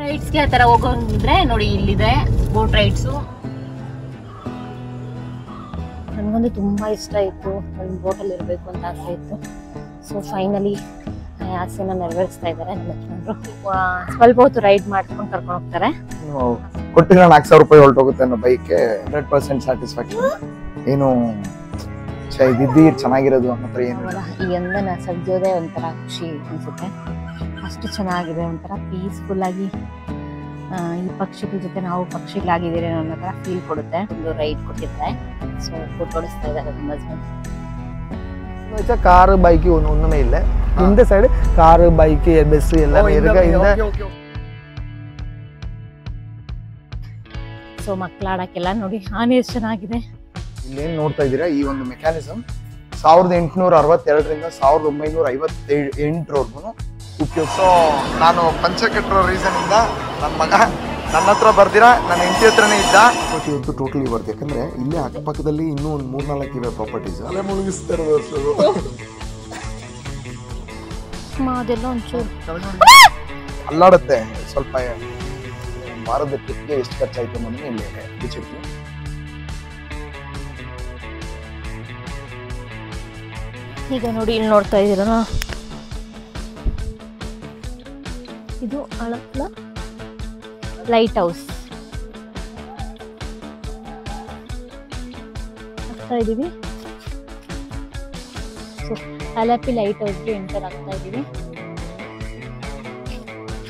ರೈಡ್ಸ್ಗೆ ಆ ತರ ಹೋಗೋಂಗಿದ್ರೆ ನೋಡಿ ಇಲ್ಲಿದೆ ಬೋಟ್ ರೈಡ್ಸು ನನಗಂತೂ ತುಂಬ ಇಷ್ಟ ಇತ್ತು ಒಂದು ಬೋಟಲ್ಲಿ ಇರಬೇಕು ಅಂತ ಆಸೆ ಇತ್ತು. ಸೊ ಫೈನಲಿ ಆಸೆನ ನೆರವೇರಿಸ್ತಾ ಇದ್ದಾರೆ ನಮ್ಮ ಯಜಮಾನ್ರು. ಸ್ವಲ್ಪ ಹೊತ್ತು ರೈಡ್ ಮಾಡ್ಕೊಂಡು ಕರ್ಕೊಂಡು ಹೋಗ್ತಾರೆ. ಕೊಟ್ಟಿರೋ ನಾಲ್ಕು ಸಾವಿರ ರೂಪಾಯಿ ಹೊರಟೋಗುತ್ತೆ ಅನ್ನೋ ಬೈಕ್ಗೆ ಹಂಡ್ರೆಡ್ ಪರ್ಸೆಂಟ್ ಸ್ಯಾಟಿಸ್ಫ್ಯಾಕ್ಷನ್ ಏನು ಚೆನ್ನಾಗಿರೋದು ಅನ್ನೋ ಥರ ಏನು ಈ ಸಜ್ಜೋದೇ ಒಂಥರ ಖುಷಿ ಅನ್ಸುತ್ತೆ. ಅಷ್ಟು ಚೆನ್ನಾಗಿದೆ ಒಂಥರ ಪೀಸ್ಫುಲ್ಲಾಗಿ ಈ ಪಕ್ಷಿಗಳ ಜೊತೆ ನಾವು ಪಕ್ಷಿಗಳಾಗಿದ್ದೀರಿ ಅನ್ನೋ ಥರ ಫೀಲ್ ಕೊಡುತ್ತೆ. ಒಂದು ರೈಡ್ ಕೊಟ್ಟಿದ್ದಾರೆ ಸೊ ಕೂತ್ಕೊಳಿಸ್ತಾ ಇದ್ದಾರೆ ತುಂಬ ಕಾರ್ ಬೈಕ್ കാറ് ಇಲ್ಲ. ಹಿಂದೆ ಸೈಡ್ ಕಾರ್ ಬೈಕ್ ಬಸ್ ಎಲ್ಲ ബൈക്ക് ಸೊ ಮಕ್ಕಳಾಡಕ್ಕೆಲ್ಲ ನೋಡಿ ಆನೆ ಎಷ್ಟು ಚೆನ್ನಾಗಿದೆ. ಇಲ್ಲೇನು ನೋಡ್ತಾ ಇದ್ದೀರಾ? ಈ ಒಂದು ಮೆಕ್ಯಾನಿಸಮ್ ಸಾವಿರದ ಎಂಟುನೂರ ಅರವತ್ತೆರಡರಿಂದ ಸಾವಿರದ ಒಂಬೈನೂರ ಐವತ್ತೇಳು ಎಂಟರವರೆಗೂ ಉಪಯೋಗಿಸೋ ನಾನು ಪಂಚ ಕಟ್ಟಿರೋ ರೀಸನ್ ಇಂದ ನನ್ನ ಮಗ ನನ್ನ ಹತ್ರ ಬರ್ದಿರಾ ನನ್ನ ಹೆಂಡತಿ ಹತ್ರನೇ ಇದ್ದ. ಪ್ರಾಪರ್ಟಿ ಅಂತೂ ಟೋಟಲಿ ಬರ್ದು ಯಾಕಂದ್ರೆ ಇಲ್ಲೇ ಅಕ್ಕಪಕ್ಕದಲ್ಲಿ ಇನ್ನೂ ಒಂದು ಮೂರ್ನಾಲ್ಕು ಇವೆ ಪ್ರಾಪರ್ಟೀಸ್ ಅಲ್ಲೇ ಮುಳುಗಿಸ್ತಾರೆ ಅದೆಲ್ಲ ಒಂಚೂರು. ಅಲ್ಲಾಡುತ್ತೆ. ಸ್ವಲ್ಪ ವಾರದ ಟ್ರಿಪ್ಗೆ ಎಷ್ಟು ಖರ್ಚಾಯ್ತು ಅನ್ನೋದನ್ನ ಇಲ್ಲಿ ಬಿಚ್ಚಿಡ್ತೀನಿ. ಈಗ ನೋಡಿ ಇಲ್ಲಿ ನೋಡ್ತಾ ಇದ್ದೀರಲ್ಲ ಇದು ಅಳಕ್ಲ ಲೈಟ್ ಹೌಸ್ ಆಗ್ತಾ ಇದ್ದೀವಿ ಅಲಪಿ ಲೈಟ್ ಹೌಸ್ಗೆ ಎಂಟರ್ ಆಗ್ತಾ ಇದ್ದೀವಿ.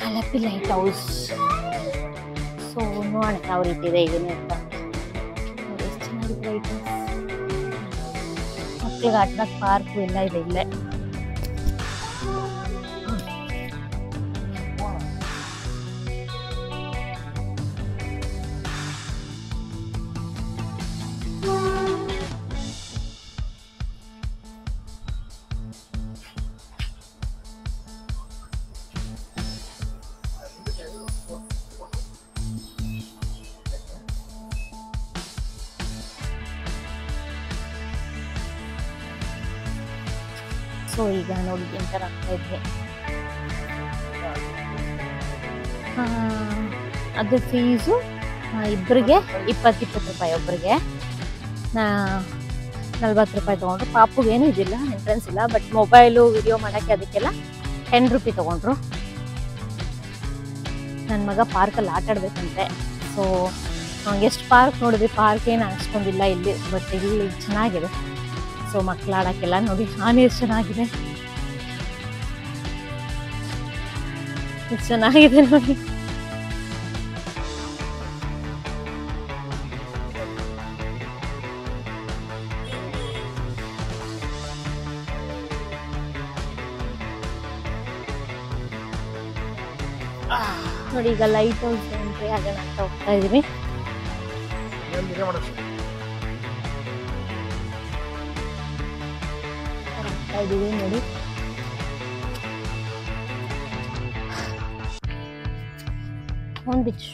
ಅಲಪಿ ಲೈಟ್ ಹೌಸ್ ಸೊ ನೋಡೋಣ ಯಾವ ರೀತಿ ಇದೆ ಏನು ಅಂತ ಎಷ್ಟು ಚೆನ್ನಾಗಿದೆ ಲೈಟ್ ಹೌಸ್ ಮಕ್ಕಳಿಗೆ ಆಟಕ್ಕೆ ಪಾರ್ಕು ಎಲ್ಲ ಇದೆ ಇಲ್ಲೇ. ಆ, ಅದು ಫೀಸು ಇಬ್ಬರಿಗೆ ಇಪ್ಪತ್ತು ಇಪ್ಪತ್ತು ರೂಪಾಯಿ ಒಬ್ಬರಿಗೆ ನಲ್ವತ್ತು ರೂಪಾಯಿ ತೊಗೊಂಡ್ರು. ಪಾಪುಗೆ ಏನೂ ಇದಿಲ್ಲ ಎಂಟ್ರೆನ್ಸ್ ಇಲ್ಲ ಬಟ್ ಮೊಬೈಲು ವಿಡಿಯೋ ಮಾಡೋಕ್ಕೆ ಅದಕ್ಕೆಲ್ಲ ಟೆನ್ ರುಪಿ ತೊಗೊಂಡ್ರು. ನನ್ನ ಮಗ ಪಾರ್ಕಲ್ಲಿ ಆಟ ಆಡ್ಬೇಕಂತೆ. ಸೊ ಎಷ್ಟು ಪಾರ್ಕ್ ನೋಡಿದ್ವಿ ಪಾರ್ಕ್ ಏನು ಅನ್ಸ್ಕೊಂಡಿಲ್ಲ ಇಲ್ಲಿ ಬಟ್ ಇಲ್ಲಿ ಚೆನ್ನಾಗಿದೆ. ಸೊ ಮಕ್ಳು ಆಡೋಕ್ಕೆಲ್ಲ ನೋಡಿ ಆನೆ ಎಷ್ಟು ಚೆನ್ನಾಗಿದೆ. ಚೆನ್ನಾಗಿದೆ ನೋಡಿ. ನೋಡಿ ಈಗ ಲೈಟ್ ಹೌಸ್ ಎಂಟ್ರಿ ಆಗೋಣ ಅಂತ ಹೋಗ್ತಾ ಇದೀವಿ ಇದೀವಿ ನೋಡಿ. ಒಂದು ಬಿಚ್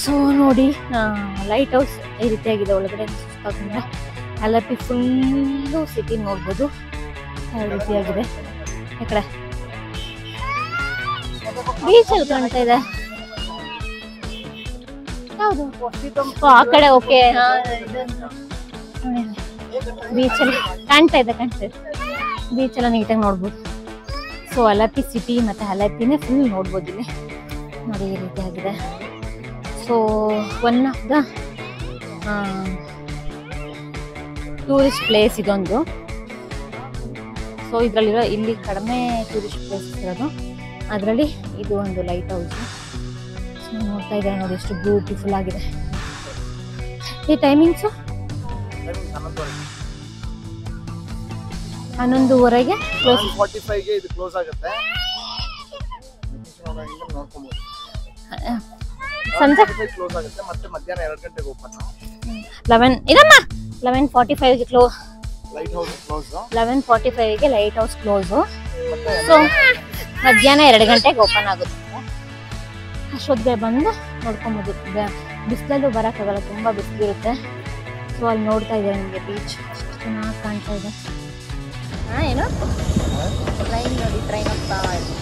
ಸೊ ನೋಡಿ ಲೈಟ್ ಹೌಸ್ ಈ ರೀತಿಯಾಗಿದೆ ಒಳಗಡೆ ಸುತ್ತಾಕೊಂಡ್ರೆ ಅಲಪಿ ಫುಲ್ಲು ಸಿಟಿ ನೋಡ್ಬೋದು. ರೀತಿಯಾಗಿದೆ. ಈ ಕಡೆ. ಅಲ್ಲಿ ಕಾಣ್ತಾ ಇದೆ. ಯಾವುದು ಆ ಕಡೆ ಓಕೆ ಬೀಚ್ ಅಲ್ಲಿ ಕಾಣ್ತಾ ಇದೆ ಕಾಣ್ತಾ ಇದೆ. ಬೀಚ್ ಎಲ್ಲ ನೀಟಾಗಿ ನೋಡ್ಬೋದು. ಸೊ ಅಲಪಿ ಸಿಟಿ ಮತ್ತೆ ಅಲಪಿನೇ ಫುಲ್ ನೋಡ್ಬೋದು ಇಲ್ಲಿ. ನೋಡಿ ಈ ರೀತಿಯಾಗಿದೆ. So one of the tourist place ಇದೊಂದು. ಸೊ ಇದರಲ್ಲಿರೋ ಇಲ್ಲಿ ಕಡಿಮೆ ಟೂರಿಸ್ಟ್ ಪ್ಲೇಸ್ ಇರೋದು. ಅದರಲ್ಲಿ ಇದು ಒಂದು ಲೈಟ್ ಹೌಸ್ ಸೊ ನೋಡ್ತಾ ಇದ್ದಾರೆ ನೋಡಿ ಎಷ್ಟು ಬ್ಯೂಟಿಫುಲ್ ಆಗಿದೆ. ಈ ಟೈಮಿಂಗ್ಸು ಹನ್ನೊಂದುವರೆಗೆ ಕ್ಲೋಸ್ ಫಾರ್ಟಿ ಫೈವ್ಗೆ ಇದು ಕ್ಲೋಸ್ ಆಗುತ್ತೆ. ಸಂಜೆ ಕ್ಲೋಸ್ ಆಗುತ್ತೆ. ಮತ್ತೆ ಮಧ್ಯಾಹ್ನ ಎರಡು ಗಂಟೆಗೆ ಓಪನ್ ಲೆವೆನ್ ಇದಮ್ಮ ಲೆವೆನ್ ಫಾರ್ಟಿ ಫೈವ್ಗೆ ಕ್ಲೋ lighthouse close eleven forty ಫೈವ್ಗೆ ಲೈಟ್ ಹೌಸ್ ಕ್ಲೋಸು ಸೊ ಮಧ್ಯಾಹ್ನ ಎರಡು ಗಂಟೆಗೆ ಓಪನ್ ಆಗುತ್ತೆ. ಅಷ್ಟೊತ್ತಿಗೆ ಬಂದು ನೋಡ್ಕೊಬೋದು ಬಿಸಿಲಲ್ಲೂ ಬರೋಕ್ಕಾಗಲ್ಲ ತುಂಬ ಬಿಸಿಲಿರುತ್ತೆ ಸೊ ಅಲ್ಲಿ ನೋಡ್ತಾ ಇದ್ದಾರೆ ನಿಮಗೆ ಬೀಚ್ ಚೆನ್ನಾಗಿ ಕಾಣ್ತಾ ಇದೆ. ಹಾಂ ಏನು? ಟ್ರೈನ್ ನೋಡಿ ಟ್ರೈನ್ ಹೋಗ್ತಾ ಇದೆ.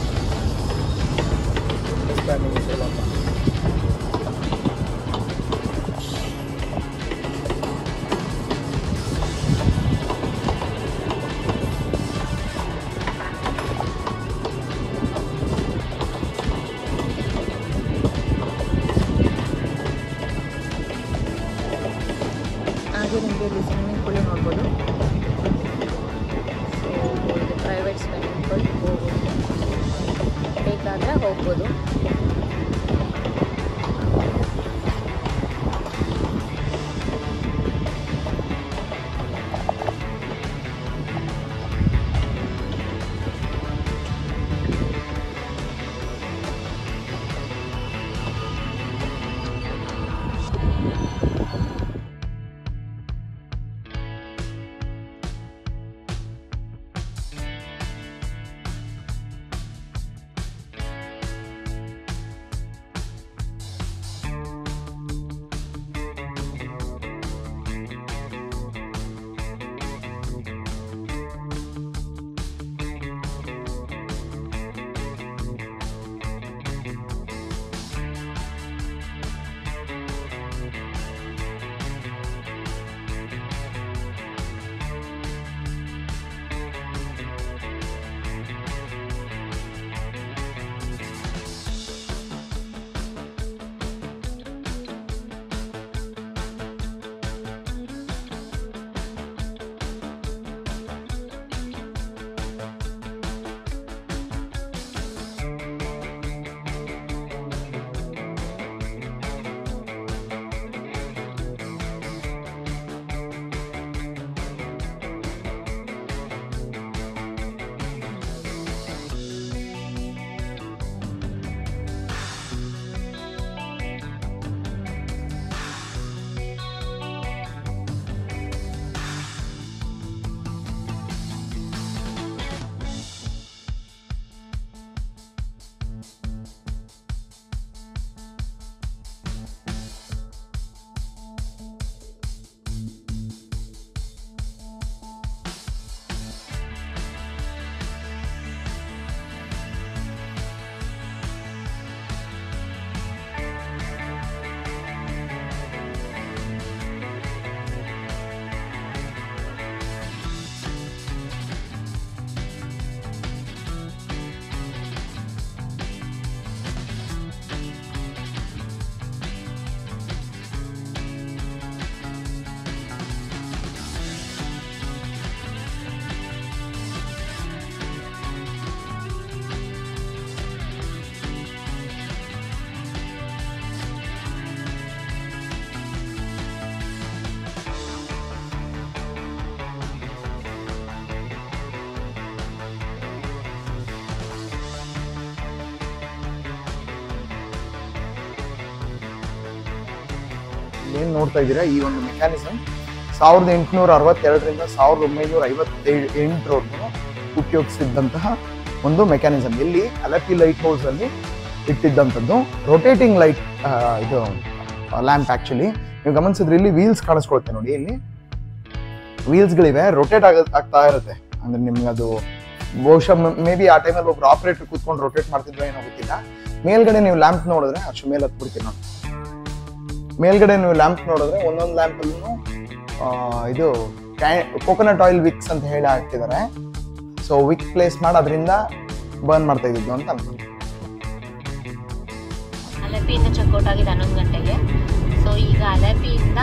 ನೋಡ್ತಾ ಇದ್ದೀರಾ ಈ ಒಂದು ಮೆಕ್ಯಾನಿಸಮ್ ಸಾವಿರದ ಎಂಟುನೂರ ಅರವತ್ತೆರಡರಿಂದ ಸಾವಿರದ ಒಂಬೈನೂರ ಐವತ್ತೇಳು ಎಂಟರವರೆಗೂ ಉಪಯೋಗಿಸಿದ್ದಂತಹ ಒಂದು ಮೆಕ್ಯಾನಿಸಮ್ ಇಲ್ಲಿ ಅಲಪಿ ಲೈಟ್ ಹೌಸ್ ಅಲ್ಲಿ ಇಟ್ಟಿದ್ದಂಥದ್ದು. ರೊಟೇಟಿಂಗ್ ಲೈಟ್ ಇದು ಲ್ಯಾಂಪ್ ಆಕ್ಚುಲಿ ನೀವು ಗಮನಿಸಿದ್ರೆ ಇಲ್ಲಿ ವೀಲ್ಸ್ ಕಾಣಿಸ್ಕೊಳುತ್ತೆ ನೋಡಿ ಇಲ್ಲಿ. ವೀಲ್ಸ್ಗಳಿವೆ ರೊಟೇಟ್ ಆಗ, ಆಗ್ತಾ ಇರುತ್ತೆ. ಅಂದ್ರೆ ನಿಮ್ಗೆ ಅದು ಬಹುಶಃ ಮೇ ಬಿ ಆ ಟೈಮಲ್ಲಿ ಒಬ್ರು ಆಪರೇಟರ್ ಕೂತ್ಕೊಂಡು ರೊಟೇಟ್ ಮಾಡ್ತಿದ್ರೆ ಏನೋ ಗೊತ್ತಿಲ್ಲ. ಮೇಲ್ಗಡೆ ನೀವು ಲ್ಯಾಂಪ್ ನೋಡಿದ್ರೆ, ಅಷ್ಟು ಮೇಲೆ ಹತ್ಬಿಡ್ತೀನಿ ನೋಡಿ ಮೇಲ್ಗಡೆ ನೀವು ಲ್ಯಾಂಪ್ ನೋಡಿದ್ರೆ ಒಂದೊಂದು ಲ್ಯಾಂಪ್ ಅಲ್ಲೂ ಇದು ಕೋಕೋನಟ್ ಆಯಿಲ್ ವಿಕ್ಸ್ ಅಂತ ಹೇಳಿ ಹಾಕ್ತಿದ್ದಾರೆ. ಸೊ ವಿಕ್ ಪ್ಲೇಸ್ ಮಾಡಿ ಅದರಿಂದ ಬರ್ನ್ ಮಾಡ್ತಾ ಇದ್ದಿದ್ದು ಅಂತ ಅನ್ಕೊಂಡು ಅಲೆಪಿಯಿಂದ ಚೆಕ್ಔಟ್ ಆಗಿದೆ ಹನ್ನೊಂದು ಗಂಟೆಗೆ. ಸೊ ಈಗ ಅಲೆಪಿಯಿಂದ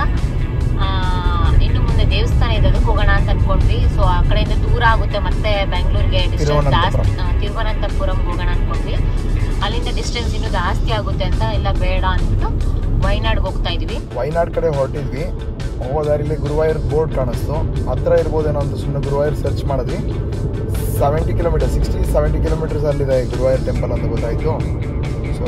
ಇನ್ನು ಮುಂದೆ ದೇವಸ್ಥಾನ ಇದೆ ಅದಕ್ಕೆ ಹೋಗೋಣ ಅಂತ ಅನ್ಕೊಂಡ್ವಿ. ಸೊ ಆ ಕಡೆಯಿಂದ ದೂರ ಆಗುತ್ತೆ ಮತ್ತೆ ಬೆಂಗಳೂರಿಗೆ ಡಿಸ್ಟೆನ್ಸ್ ಜಾಸ್ತಿ ತಿರುವನಂತಪುರಂ ಹೋಗೋಣ ಅನ್ಕೊಂಡ್ವಿ. ಅಲ್ಲಿಂದ ಡಿಸ್ಟೆನ್ಸ್ ಇನ್ನೂ ಜಾಸ್ತಿ ಆಗುತ್ತೆ ಅಂತ ಇಲ್ಲ ಬೇಡ ಅಂದ್ಬಿಟ್ಟು ವಯನಾಡ್ಗೆ ಹೋಗ್ತಾ ಇದೀವಿ ವೈನಾಡ್ ಕಡೆ ಹೊರಟಿದ್ವಿ. ಹೋಗೋ ದಾರಿಲಿ ಗುರುವಾಯೂರ್ ಬೋರ್ಡ್ ಕಾಣಿಸ್ತು. ಹತ್ರ ಇರ್ಬೋದೇನೋ ಅಂತ ಸುಮ್ಮನೆ ಗುರುವಾಯೂರ್ ಸರ್ಚ್ ಮಾಡಿದ್ವಿ. Seventy kilometre sixty seventy kilometres ಅಲ್ಲಿದೆ ಗುರುವಾಯೂರ್ ಟೆಂಪಲ್ ಅಂತ ಗೊತ್ತಾಯಿತು. ಸೊ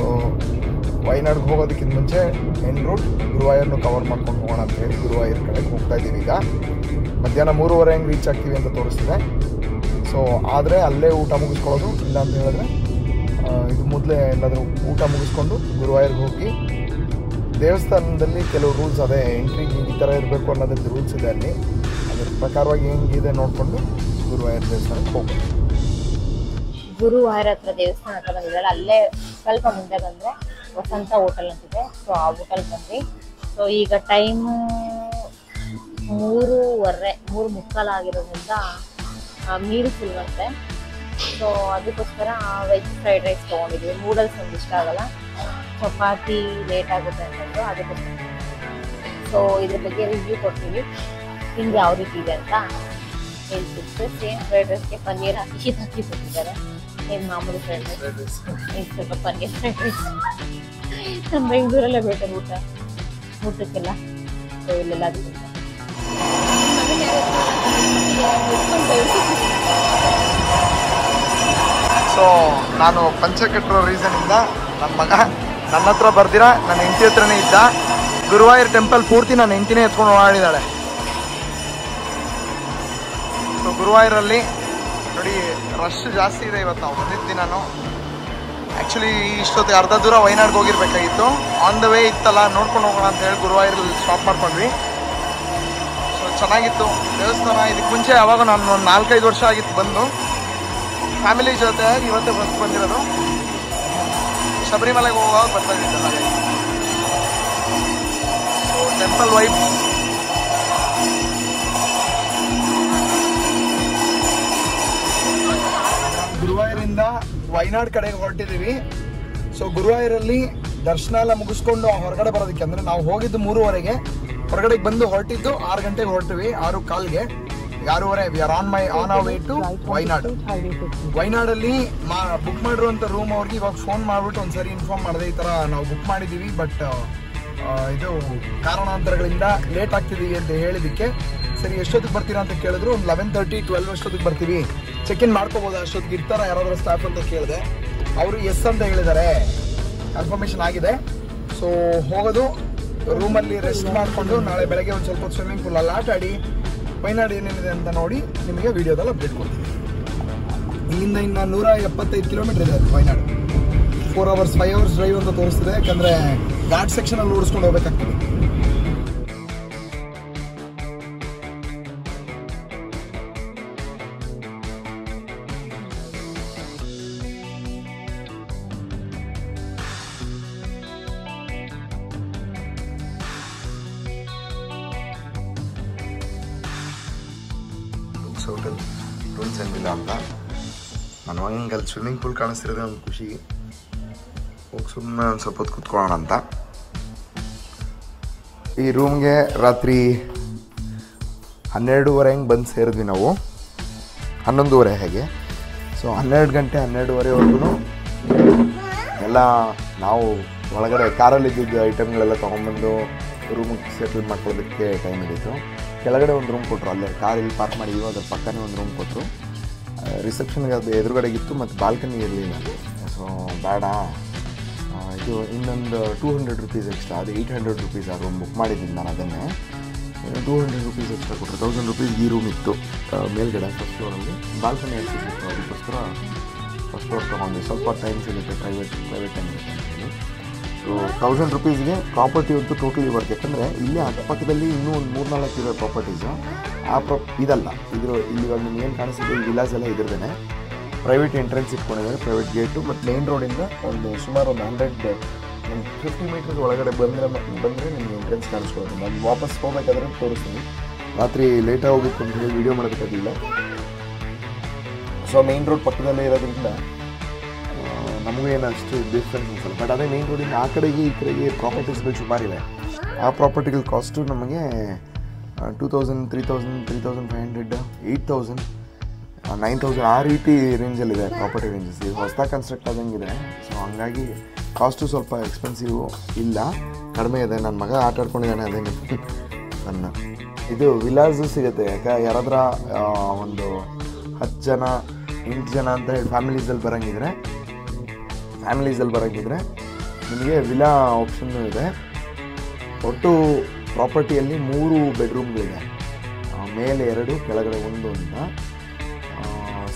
ವೈನಾಡ್ಗೆ ಹೋಗೋದಕ್ಕಿಂತ ಮುಂಚೆ ಎನ್ ರೂಟ್ ಗುರುವಾಯೂರ್ನು ಕವರ್ ಮಾಡ್ಕೊಂಡು ಹೋಗೋಣ ಅಂತ ಹೇಳಿ ಗುರುವಾಯೂರ್ ಕಡೆಗೆ ಹೋಗ್ತಾ ಇದ್ದೀವಿ ಈಗ. ಮಧ್ಯಾಹ್ನ ಮೂರುವರೆ ಹೆಂಗೆ ರೀಚ್ ಆಗ್ತೀವಿ ಅಂತ ತೋರಿಸ್ತಿದೆ. ಸೊ ಆದರೆ ಅಲ್ಲೇ ಊಟ ಮುಗಿಸ್ಕೊಳ್ಳೋದು ಇಲ್ಲ ಅಂತ ಹೇಳಿದ್ರೆ ಇದು ಮೊದಲೇ ಎಲ್ಲಾದರೂ ಊಟ ಮುಗಿಸ್ಕೊಂಡು ಗುರುವಾಯೂರ್ಗೆ ಹೋಗಿ ದೇವಸ್ಥಾನದಲ್ಲಿ ಕೆಲವು ರೂಲ್ಸ್ ಅದೇ ಎಂಟ್ರಿ ಈ ಥರ ಇರಬೇಕು ಅನ್ನೋದಕ್ಕೆ ರೂಲ್ಸ್ ಇದೆ ಅಲ್ಲಿ. ಅದ್ರ ಪ್ರಕಾರವಾಗಿ ಹೆಂಗಿದೆ ನೋಡಿಕೊಂಡು ಗುರುವಾರ ದೇವಸ್ಥಾನಕ್ಕೆ ಹೋಗ್ಬೋದು. ಗುರುವಾರ ಹತ್ರ ದೇವಸ್ಥಾನ ಹತ್ರ ಬಂದಿದ್ದಾರೆ. ಅಲ್ಲೇ ಸ್ವಲ್ಪ ಮುಂದೆ ಬಂದರೆ ವಸಂತ ಹೋಟೆಲ್ ಅಂತಿದೆ ಸೊ ಆ ಹೋಟೆಲ್ ಬಂದ್ವಿ ಸೊ ಈಗ ಟೈಮು ಮೂರುವರೆ, ಮೂರು ಮುಕ್ಕಾಲು ಆಗಿರೋದ್ರಿಂದ ನೀರು ಸಿಲ್ವಂತೆ ಸೊ ಅದಕ್ಕೋಸ್ಕರ ವೆಜ್ ಫ್ರೈಡ್ ರೈಸ್ ತೊಗೊಂಡಿದ್ವಿ. ನೂಡಲ್ಸ್ ಒಂದು ಇಷ್ಟ ಆಗಲ್ಲ. ಚಪಾತಿ ಲೇಟ್ ಆಗುತ್ತೆ ಅಂತಂದು ಅದಕ್ಕೋಸ್ಕರ ಸೊ ಇದ್ರ ಬಗ್ಗೆ ರಿವ್ಯೂ ಕೊಡ್ತೀವಿ ತಿಂದು ಯಾವ ರೀತಿ ಇದೆ ಅಂತ ಹೇಳ್ತಿತ್ತು ಸೇಮ್ ಫ್ರೈಡ್ ರೈಸ್ಗೆ ಪನ್ನೀರ್ ಹಾಕಿ ಇದು ಹಾಕಿ ಕೊಟ್ಟಿದ್ದಾರೆ. ಏನು ಮಾಮೂಲಿ ಫ್ರೈಡ್ ರೈಸ್ ಸ್ವಲ್ಪ ಪನ್ನೀರ್ ಫ್ರೈಡ್ ರೈಸ್ ನಮ್ಮ ಬೆಂಗಳೂರಲ್ಲೇ ಬೇಟರ್ ಊಟ. ಊಟಕ್ಕೆಲ್ಲ ಸೊ ಇಲ್ಲೆಲ್ಲ ಅದು ಸೊ ನಾನು ಪಂಚ ಕಟ್ಟಿರೋ ರೀಸನಿಂದ ನಮ್ಮ ಮಗ ನನ್ನ ಹತ್ರ ಬರ್ದಿರ? ನನ್ನ ಹೆಂಡತಿ ಹತ್ರನೇ ಇದ್ದ. ಗುರುವಾಯೂರ್ ಟೆಂಪಲ್ ಪೂರ್ತಿ ನನ್ನ ಹೆಂಡತಿನೇ ಎತ್ಕೊಂಡು ಓಡಾಡಿದ್ದಾಳೆ ಸೊ ಗುರುವಾಯೂರಲ್ಲಿ ನೋಡಿ ರಶ್ ಜಾಸ್ತಿ ಇದೆ ಇವತ್ತು ನಾವು ಬಂದಿದ್ದು ದಿನಾನು. ಆ್ಯಕ್ಚುಲಿ ಇಷ್ಟೊತ್ತಿಗೆ ಅರ್ಧ ದೂರ ವಯನಾಡ್ಗೆ ಹೋಗಿರ್ಬೇಕಾಗಿತ್ತು. ಆನ್ ದ ವೇ ಇತ್ತಲ್ಲ, ನೋಡ್ಕೊಂಡು ಹೋಗೋಣ ಅಂತ ಹೇಳಿ ಗುರುವಾಯೂರಲ್ಲಿ ಸ್ಟಾಪ್ ಮಾಡ್ಕೊಂಡ್ವಿ. ಸೊ ಚೆನ್ನಾಗಿತ್ತು. ದೇವಸ್ಥಾನ ಇದಕ್ಕೆ ಮುಂಚೆ ಯಾವಾಗ ನಾನು ಒಂದು ನಾಲ್ಕೈದು ವರ್ಷ ಆಗಿತ್ತು ಬಂದು. ಫ್ಯಾಮಿಲಿ ಜೊತೆ ಇವತ್ತೇ ಬಸ್ ಬಂದಿರೋದು. ಶಬರಿಮಲೆಗೆ ಹೋಗುವಾಗ ಬರ್ತಾ ಹಾಗೆ. ಸೊ ಟೆಂಪಲ್ ವೈಫ್ ಗುರುವಾಯೂರಿಂದ ವಯನಾಡ್ ಕಡೆಗೆ ಹೊರಟಿದ್ದೀವಿ. ಸೊ ಗುರುವಾಯೂರಲ್ಲಿ ದರ್ಶನ ಎಲ್ಲ ಮುಗಿಸ್ಕೊಂಡು ಹೊರಗಡೆ ಬರೋದಕ್ಕೆ, ಅಂದ್ರೆ ನಾವು ಹೋಗಿದ್ದು ಮೂರುವರೆಗೆ, ಹೊರಗಡೆಗೆ ಬಂದು ಹೊರಟಿದ್ದು ಆರು ಗಂಟೆಗೆ ಹೊರಟಿವಿ, ಆರು ಕಾಲ್ಗೆ. ಆರೂವರೆ we are on my on a way to Wayanad ವೈನಾಡಲ್ಲಿ book ಮಾಡಿರುವಂತ ರೂಮ್ ಅವ್ರಿಗೆ ಇವಾಗ ಫೋನ್ ಮಾಡ್ಬಿಟ್ಟು ಒಂದ್ಸರಿ ಇನ್ಫಾರ್ಮ್ ಮಾಡಿದೆ ಈ ತರ ನಾವು ಬುಕ್ ಮಾಡಿದೀವಿ ಬಟ್ ಇದು ಕಾರಣಾಂತರಗಳಿಂದ ಲೇಟ್ ಆಗ್ತಿದೀವಿ ಅಂತ ಹೇಳಿದಕ್ಕೆ ಸರಿ, ಎಷ್ಟೊತ್ತಿಗೆ ಬರ್ತೀರಾ ಅಂತ ಕೇಳಿದ್ರು, ಒಂದು ಲೆವೆನ್ ತರ್ಟಿ ಟ್ವೆಲ್ವ್ ಅಷ್ಟೊತ್ತಿಗೆ ಬರ್ತೀವಿ. ಚೆಕ್ ಇನ್ ಮಾಡ್ಕೋಬೋದು ಅಷ್ಟೊತ್ತಿಗೆ? ಇರ್ತಾರ ಯಾರಾದ್ರೂ ಸ್ಟಾಫ್ ಅಂತ ಕೇಳಿದೆ. ಅವರು ಎಸ್ ಅಂತ ಹೇಳಿದ್ದಾರೆ ಕನ್ಫರ್ಮೇಶನ್ ಆಗಿದೆ. ಸೊ ಹೋಗೋದು ರೂಮಲ್ಲಿ ರೆಸ್ಟ್ ಮಾಡಿಕೊಂಡು ನಾಳೆ ಬೆಳಗ್ಗೆ ಒಂದು ಸ್ವಲ್ಪ ಸ್ವಿಮ್ಮಿಂಗ್ ಪೂಲಲ್ಲಿ ಅಲ್ಲಿ ಆಟ ವೈನಾಡ್ ಏನೇನಿದೆ ಅಂತ ನೋಡಿ ನಿಮಗೆ ವಿಡಿಯೋದಲ್ಲಿ ಅಪ್ಡೇಟ್ ಕೊಡ್ತೀನಿ. ಇಲ್ಲಿಂದ ಇನ್ನು ನೂರ ಎಪ್ಪತ್ತೈದು ಕಿಲೋಮೀಟರ್ ಇದೆ ಅದು Wayanad four hours five hours drive ಅಂತ ತೋರಿಸ್ತಿದೆ. ಯಾಕಂದರೆ ಘಾಟ್ ಸೆಕ್ಷನಲ್ಲಿ ಓಡಿಸ್ಕೊಂಡು ಹೋಗ್ಬೇಕಾಗ್ತದೆ. ಹೋಟೆಲ್ ರೂಮ್ಸ್ ಏನಿಲ್ಲ ಅಂತ ನಾನು ಹಿಂಗೆ ಅಲ್ಲಿ ಸ್ವಿಮ್ಮಿಂಗ್ ಪೂಲ್ ಕಾಣಿಸ್ತಿರೋದೇ ಒಂದು ಖುಷಿ ಹೋಗಿ ಸುಮ್ಮನೆ ಒಂದು ಸ್ವಲ್ಪ ಹೊತ್ತು ಕೂತ್ಕೊಳ್ಳೋಣ ಅಂತ. ಈ ರೂಮ್ಗೆ ರಾತ್ರಿ ಹನ್ನೆರಡೂವರೆ ಹಂಗೆ ಬಂದು ಸೇರಿದ್ವಿ ನಾವು. ಹನ್ನೊಂದುವರೆ ಹೇಗೆ. ಸೊ ಹನ್ನೆರಡು ಗಂಟೆ ಹನ್ನೆರಡುವರೆವರೆಗೂ ಎಲ್ಲ ನಾವು ಒಳಗಡೆ ಕಾರಲ್ಲಿ ಇದ್ದಿದ್ದು ಐಟಮ್ಗಳೆಲ್ಲ ತೊಗೊಂಬಂದು ರೂಮಿಗೆ ಸೆಟಲ್ ಮಾಡ್ಕೊಳ್ಳೋದಕ್ಕೆ ಟೈಮ್ ಹಿಡಿತು ಕೆಳಗಡೆ ಒಂದು ರೂಮ್ ಕೊಟ್ಟರು ಅಲ್ಲೇ ಕಾರ್ ಇಲ್ಲಿ ಪಾರ್ಕ್ ಮಾಡಿದ್ವಿ ಅದ್ರ ಪಕ್ಕನೇ ಒಂದು ರೂಮ್ ಕೊಟ್ಟರು ರಿಸೆಪ್ಷನ್ಗೆ ಅದು ಎದುರುಗಡೆಗಿತ್ತು ಮತ್ತು ಬಾಲ್ಕನಿ ಇರಲಿಲ್ಲ ಸೊ ಬೇಡ. ಇದು ಇನ್ನೊಂದು ಟೂ ಹಂಡ್ರೆಡ್ ರುಪೀಸ್ ಎಕ್ಸ್ಟ್ರಾ ಅದು ಏಯ್ಟ್ ಹಂಡ್ರೆಡ್ ರುಪೀಸ್ ಆ ರೂಮ್ ಬುಕ್ ಮಾಡಿದ್ದೀನಿ ನಾನು ಅದನ್ನೇ. ಟೂ ಹಂಡ್ರೆಡ್ ರುಪೀಸ್ ಎಕ್ಸ್ಟ್ರಾ ಕೊಟ್ಟರು ತೌಸಂಡ್ ರುಪೀಸ್ ಈ ರೂಮ್ ಇತ್ತು. ಮೇಲ್ಗಡೆ ಫಸ್ಟ್ ಫ್ಲೋರಲ್ಲಿ ಬಾಲ್ಕನಿ ಹಾಕ್ಸಿತ್ತು ಅದಕ್ಕೋಸ್ಕರ ಫಸ್ಟ್ ಫ್ಲೋರ್ ತೊಗೊಂಡ್ವಿ ಸ್ವಲ್ಪ ಟೈಮ್ ಸಿಗುತ್ತೆ ಪ್ರೈವೇಟ್ ಪ್ರೈವೇಟ್ ಟೈಮ್ ಇರುತ್ತೆ ತೌಸಂಡ್ ರುಪೀಸ್ಗೆ ಪ್ರಾಪರ್ಟಿ ಅಂತೂ ಟೋಟಲಿ ವರ್ಕ್ ಯಾಕಂದರೆ ಇಲ್ಲಿ ಅಕ್ಕಪಕ್ಕದಲ್ಲಿ ಇನ್ನೂ ಒಂದು ಮೂರು ನಾಲ್ಕು ಇರೋ ಪ್ರಾಪರ್ಟೀಸು ಆ ಪ್ರಾ ಇದಲ್ಲ. ಇದ್ರ ಇಲ್ಲಿ ಇವಾಗ ನಿಮ್ಗೆ ಏನು ಕಾಣಿಸುತ್ತೆ? ಈ ವಿಲಾಸ್ ಎಲ್ಲ ಇದ್ರದೇ ಪ್ರೈವೇಟ್ ಎಂಟ್ರೆನ್ಸ್ ಇಟ್ಕೊಂಡಿದ್ದಾರೆ. ಪ್ರೈವೇಟ್ ಗೇಟು ಮತ್ತು ಮೇನ್ ರೋಡಿಂದ ಒಂದು ಸುಮಾರು ಒಂದು ಹಂಡ್ರೆಡ್ ಒಂದು ಫಿಫ್ಟಿ ಮೀಟರ್ಸ್ ಒಳಗಡೆ ಬಂದರೆ ಬಂದರೆ ನಿಮಗೆ ಎಂಟ್ರೆನ್ಸ್ ಕಾಣಿಸ್ಕೊಳ್ತೀನಿ ನಾನು ವಾಪಸ್ ಹೋಗಬೇಕಾದ್ರೆ ತೋರಿಸ್ತೀನಿ. ರಾತ್ರಿ ಲೇಟಾಗಿ ಹೋಗಿತ್ತು ಅಂತ ಹೇಳಿ ವೀಡಿಯೋ ಮಾಡಬೇಕಾಗಿಲ್ಲ. ಸೊ ಮೇನ್ ರೋಡ್ ಪಕ್ಕದಲ್ಲೇ ಇರೋದ್ರಿಂದ ನಮಗೂ ಏನು ಅಷ್ಟು ಡಿಫ್ರೆನ್ಸ್ ಅನ್ಸಲ್ಲ ಬಟ್ ಅದೇ ಮೇನ್ ರೋಡಿಂದ ಆ ಕಡೆಗೆ, ಈ ಕಡೆಗೆ ಪ್ರಾಪರ್ಟೀಸ್ಗಳು ಸುಮಾರಿವೆ ಆ ಪ್ರಾಪರ್ಟಿಗಳ ಕಾಸ್ಟು ನಮಗೆ two thousand three thousand three thousand five hundred eight thousand nine thousand ಆ ರೀತಿ ರೇಂಜಲ್ಲಿದೆ ಪ್ರಾಪರ್ಟಿ ರೇಂಜಸ್ ಇದು ಹೊಸದಾಗಿ ಕನ್ಸ್ಟ್ರಕ್ಟ್ ಆದಂಗಿದೆ. ಸೊ ಹಂಗಾಗಿ ಕಾಸ್ಟು ಸ್ವಲ್ಪ ಎಕ್ಸ್ಪೆನ್ಸಿವ್ ಇಲ್ಲ. ಕಡಿಮೆ ಇದೆ. ನನ್ನ ಮಗ ಆಟ ಆಡ್ಕೊಂಡಿದ್ದಾನೆ ಅದೇನು ನನ್ನ. ಇದು ವಿಲಾಸು ಸಿಗುತ್ತೆ. ಯಾಕೆ, ಯಾರಾದ್ರೂ ಒಂದು ಹತ್ತು ಜನ, ಎಂಟು ಜನ ಅಂತ ಹೇಳಿ ಫ್ಯಾಮಿಲೀಸಲ್ಲಿ ಬರೋಂಗಿದ್ರೆ ಫ್ಯಾಮಿಲೀಸಲ್ಲಿ ಬರೋಕ್ಕಿದ್ರೆ ನಿಮಗೆ ವಿಲಾ ಆಪ್ಷನ್ನು ಇದೆ. ಒಟ್ಟು ಪ್ರಾಪರ್ಟಿಯಲ್ಲಿ ಮೂರು ಬೆಡ್ರೂಮ್ಗಳಿದೆ ಮೇಲೆ ಎರಡು, ಕೆಳಗಡೆ ಒಂದು ಅಂತ.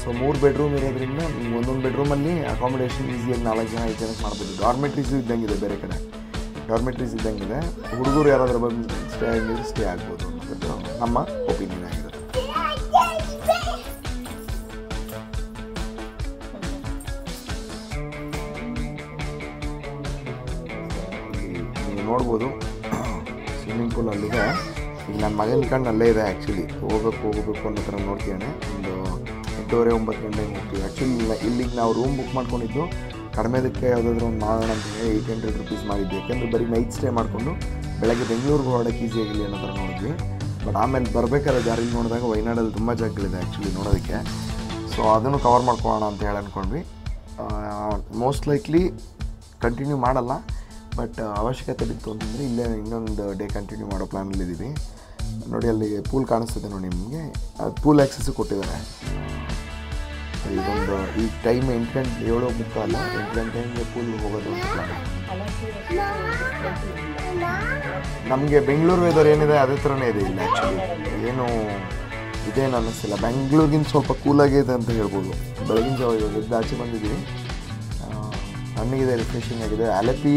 ಸೊ ಮೂರು ಬೆಡ್ರೂಮ್ ಇರೋದ್ರಿಂದ ಒಂದೊಂದು ಬೆಡ್ರೂಮಲ್ಲಿ ಅಕಾಮಿಡೇಷನ್ ಈಸಿಯಾಗಿ ನಾಲ್ಕು ಜನ, ಐದು ಜನಕ್ಕೆ ಮಾಡ್ಬೋದು. ಡಾರ್ಮೆಟ್ರೀಸು ಇದ್ದಂಗಿದೆ ಬೇರೆ ಕಡೆ. ಡಾರ್ಮೆಟ್ರೀಸ್ ಇದ್ದಂಗಿದೆ. ಹುಡುಗರು ಯಾರಾದರೂ ಬಂದು ಸ್ಟೇ ಸ್ಟೇ ಆಗ್ಬೋದು ಅನ್ನೋದು ನಮ್ಮ ಒಪಿನಿಯನ್ ಆಗಿರುತ್ತೆ ನೋಡ್ಬೋದು. ಸ್ವಿಮ್ಮಿಂಗ್ ಪೂಲ್ ಅಲ್ಲಿದೆ. ಈಗ ನನ್ನ ಮಗನ ಕಣ್ಣು ಅಲ್ಲೇ ಇದೆ ಆ್ಯಕ್ಚುಲಿ ಹೋಗಬೇಕು ಹೋಗಬೇಕು ಅನ್ನೋ ಥರ ನೋಡ್ತೀನಿ ಒಂದು ಎಂಟೂವರೆ, ಒಂಬತ್ತು ಗಂಟೆಗೆ ಹೋಗ್ತೀವಿ. ಆ್ಯಕ್ಚುಲಿ ಇಲ್ಲಿಗೆ ನಾವು ರೂಮ್ ಬುಕ್ ಮಾಡ್ಕೊಂಡಿದ್ದು ಕಡಿಮೆದಕ್ಕೆ ಯಾವುದಾದ್ರೂ ಒಂದು ಮಾಡೋಣ ಅಂತ ಹೇಳಿ ಏಯ್ಟ್ ಹಂಡ್ರೆಡ್ ರುಪೀಸ್ ಮಾಡಿದ್ವಿ. ಯಾಕೆಂದರೆ ಬರೀ ನೈಟ್ ಸ್ಟೇ ಮಾಡಿಕೊಂಡು ಬೆಳಗ್ಗೆ ಬೆಂಗಳೂರಿಗೆ ಹೊರಡಕ್ಕೆ ಈಸಿ ಆಗಲಿ ಅನ್ನೋ ಥರ ನೋಡಿದ್ವಿ. ಬಟ್ ಆಮೇಲೆ ಬರಬೇಕಾದ್ರೆ ದಾರಿಲಿ ನೋಡಿದಾಗ ವಯನಾಡಲ್ಲಿ ತುಂಬ ಜಾಗಗಳಿದೆ ಆ್ಯಕ್ಚುಲಿ ನೋಡೋದಕ್ಕೆ. ಸೊ ಅದನ್ನು ಕವರ್ ಮಾಡ್ಕೊಳ್ಳೋಣ ಅಂತ ಹೇಳಿ ಅಂದ್ಕೊಂಡ್ವಿ ಮೋಸ್ಟ್ ಲೈಕ್ಲಿ ಕಂಟಿನ್ಯೂ ಮಾಡಲ್ಲ. ಬಟ್ ಅವಶ್ಯಕತೆ ಬಿತ್ತು ಅಂತಂದರೆ ಇಲ್ಲೇ ಇನ್ನೊಂದು ಡೇ ಕಂಟಿನ್ಯೂ ಮಾಡೋ ಪ್ಲ್ಯಾನಲ್ಲಿದ್ದೀವಿ ನೋಡಿ, ಅಲ್ಲಿ ಪೂಲ್ ಕಾಣಿಸ್ತಿದೆ ನೋಡಿ ನಿಮಗೆ. ಅದು ಪೂಲ್ ಆ್ಯಕ್ಸಸ್ಸು ಕೊಟ್ಟಿದ್ದಾರೆ. ಇದೊಂದು ಈ ಟೈಮ್ ಎಂಟು ಗಂಟೆ, ಏಳು ಅಲ್ಲ ಎಂಟು ಗಂಟೆಗೆ ಪೂಲ್ ಹೋಗೋದು ಅಂತ ನಮಗೆ ಬೆಂಗಳೂರು ವೆದರ್ ಏನಿದೆ ಅದೇ ಥರನೇ ಇದೆ ಇಲ್ಲಿ ಆ್ಯಕ್ಚುಲಿ ಏನು ಇದೇನು ಅನ್ನಿಸ್ತಿಲ್ಲ. ಬೆಂಗಳೂರಿಗಿಂತ ಸ್ವಲ್ಪ ಕೂಲಾಗಿದೆ ಅಂತ ಹೇಳ್ಬೋದು. ಬೆಳಗಿನ ಜಾವ ಇವಾಗ ಆಚೆ ಬಂದಿದ್ದೀವಿ. ತಣ್ಣಗಿದೆ ರಿಫ್ರೆಶಿಂಗ್ ಆಗಿದೆ. ಅಲಪಿ